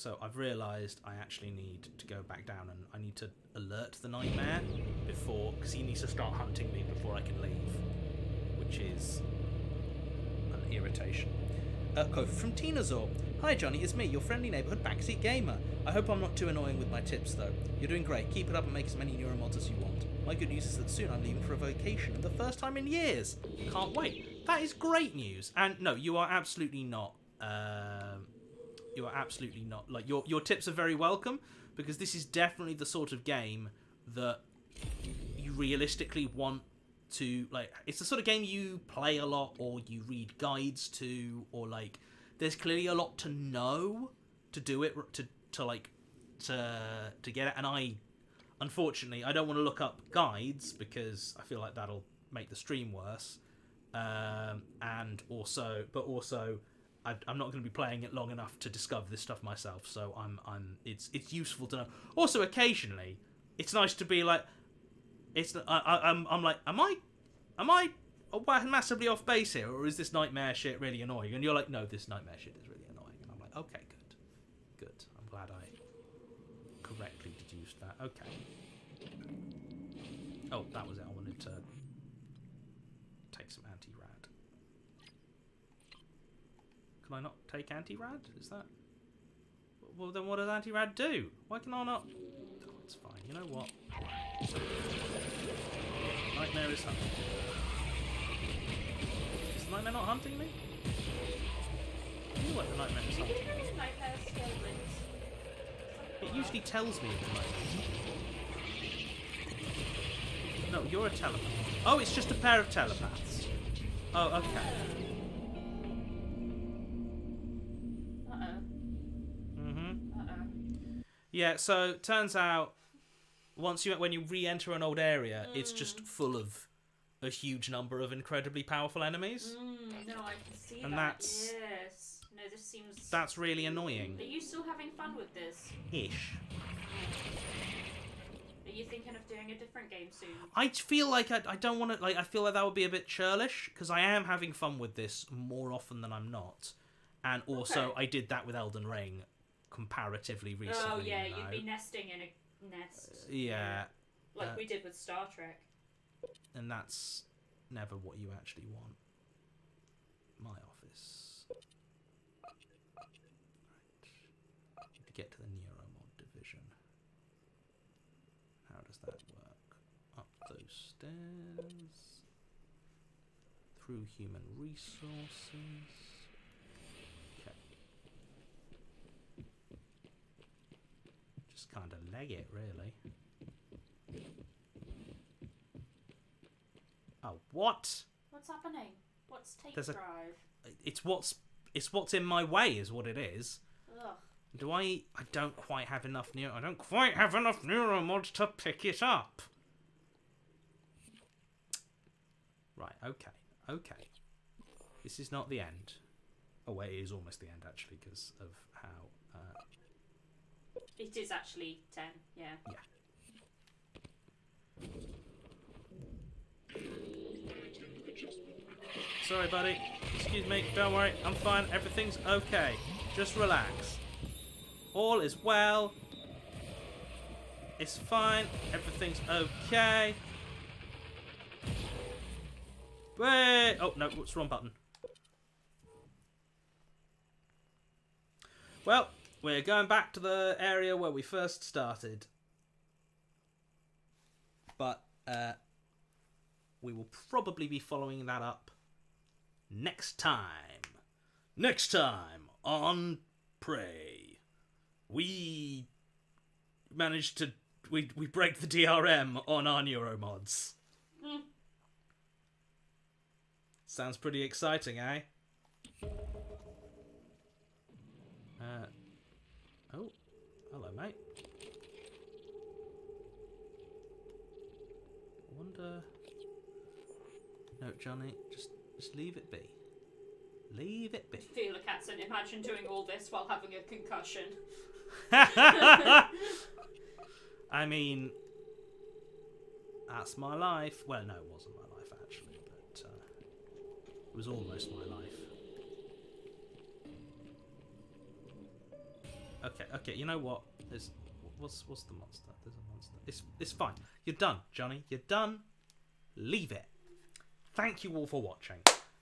So I've realised I actually need to go back down and I need to alert the nightmare before, because he needs to start hunting me before I can leave, which is an irritation. Uh, quote from Tinazor. Hi Jonny, it's me, your friendly neighbourhood backseat gamer. I hope I'm not too annoying with my tips though. You're doing great. Keep it up and make as many neuromods as you want. My good news is that soon I'm leaving for a vacation, and the first time in years. Can't wait. That is great news. And no, you are absolutely not. Um, you are absolutely not like your your tips are very welcome because this is definitely the sort of game that you realistically want to like it's the sort of game you play a lot or you read guides to or like there's clearly a lot to know to do it to to like to to get it. And I unfortunately I don't want to look up guides because I feel like that'll make the stream worse. Um, and also but also I, I'm not going to be playing it long enough to discover this stuff myself. So I'm I'm it's it's useful to know. Also, occasionally, it's nice to be like, it's I I'm I'm like, am I am I massively off base here, or is this nightmare shit really annoying? And you're like, no, this nightmare shit is really annoying. And I'm like, okay, good, good. I'm glad I correctly deduced that. Okay. Oh, that was it. I wanted to take some anti-rad. Can I not take anti-rad? Is that... well, then what does anti-rad do? Why can I not? Oh, it's fine. You know what? Nightmare is hunting. Is the nightmare not hunting me? I feel like the nightmare is hunting me. It usually tells me the nightmare. No, you're a telepath. Oh, it's just a pair of telepaths. Oh, okay. Yeah, so turns out once you when you re-enter an old area, it's just full of a huge number of incredibly powerful enemies. Mm, no, I can see And that. that's- Yes. No, this seems... That's really annoying. Are you still having fun with this? Ish. Are you thinking of doing a different game soon? I feel like I, I don't want to like I feel like that would be a bit churlish because I am having fun with this more often than I'm not, and also Okay. I did that with Elden Ring comparatively recently. oh, yeah, you you'd be nesting in a nest. yeah, Like uh, we did with Star Trek. and that's never what you actually want. My office. Right. To get to the Neuromod division. How does that work? Up those stairs. Through human resources. Okay. Just kind of leg it, really. Oh, what? What's happening? What's tape There's a- It's what's it's what's in my way, is what it is. Ugh. Do I? I don't quite have enough neuro. I don't quite have enough neuromods to pick it up. Right. Okay. Okay. This is not the end. Oh wait, it is almost the end actually because of how. Uh, It is actually 10, yeah. Sorry, buddy. Excuse me. Don't worry. I'm fine. Everything's okay. Just relax. All is well. It's fine. Everything's okay. Wait. Oh no, what's the wrong button? Well, we're going back to the area where we first started. But uh, we will probably be following that up next time. Next time on Prey, we managed to we we break the DRM on our neuromods. Mm. Sounds pretty exciting, eh? Uh, oh, hello, mate. Wonder. No, Jonny, just just leave it be. Leave it be. Feel a Katzen, imagine doing all this while having a concussion. I mean, that's my life. Well, no, it wasn't my life actually, but uh, it was almost my life. Okay, okay. You know what? There's what's what's the monster? There's a monster. It's it's fine. You're done, Jonny. You're done. Leave it. Thank you all for watching.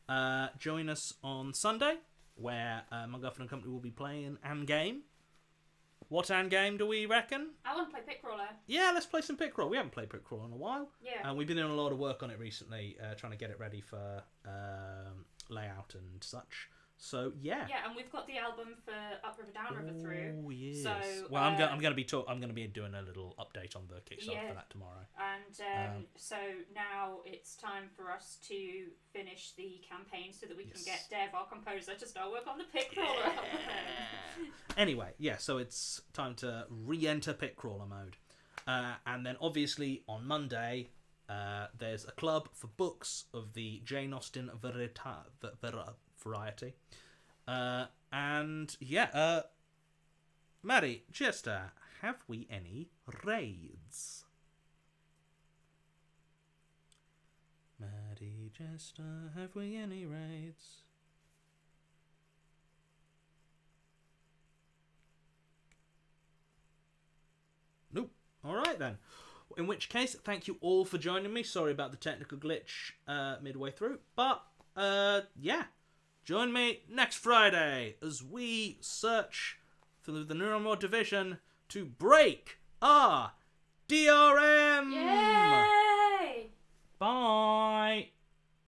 Uh, join us on Sunday, where uh, MacGuffin and Company will be playing An Game. What An Game do we reckon? I want to play Picroller. Yeah, let's play some Picroll. We haven't played Picroll in a while. Yeah. And we've been doing a lot of work on it recently, uh, trying to get it ready for um, layout and such. So yeah. Yeah, and we've got the album for Up River Down River through. Oh yes. So, well, I'm, go- uh, I'm going to be talk- I'm going to be doing a little update on the Kickstarter Yeah. for that tomorrow. And um, Um, so now it's time for us to finish the campaign so that we can get Dev, our composer, to start work on the Picroller album. Anyway, yeah, so it's time to re-enter Pitcrawler mode, uh, and then obviously on Monday uh, there's a club for books of the Jane Austen verita- ver- ver- variety, uh, and yeah, uh, Maddie, just uh, have we any raids? Maddie Jester, have we any raids? Nope. All right then. In which case, thank you all for joining me. Sorry about the technical glitch uh, midway through, but uh, yeah, join me next Friday as we search for the Neuromod division to break our DRM. Yay! Bye.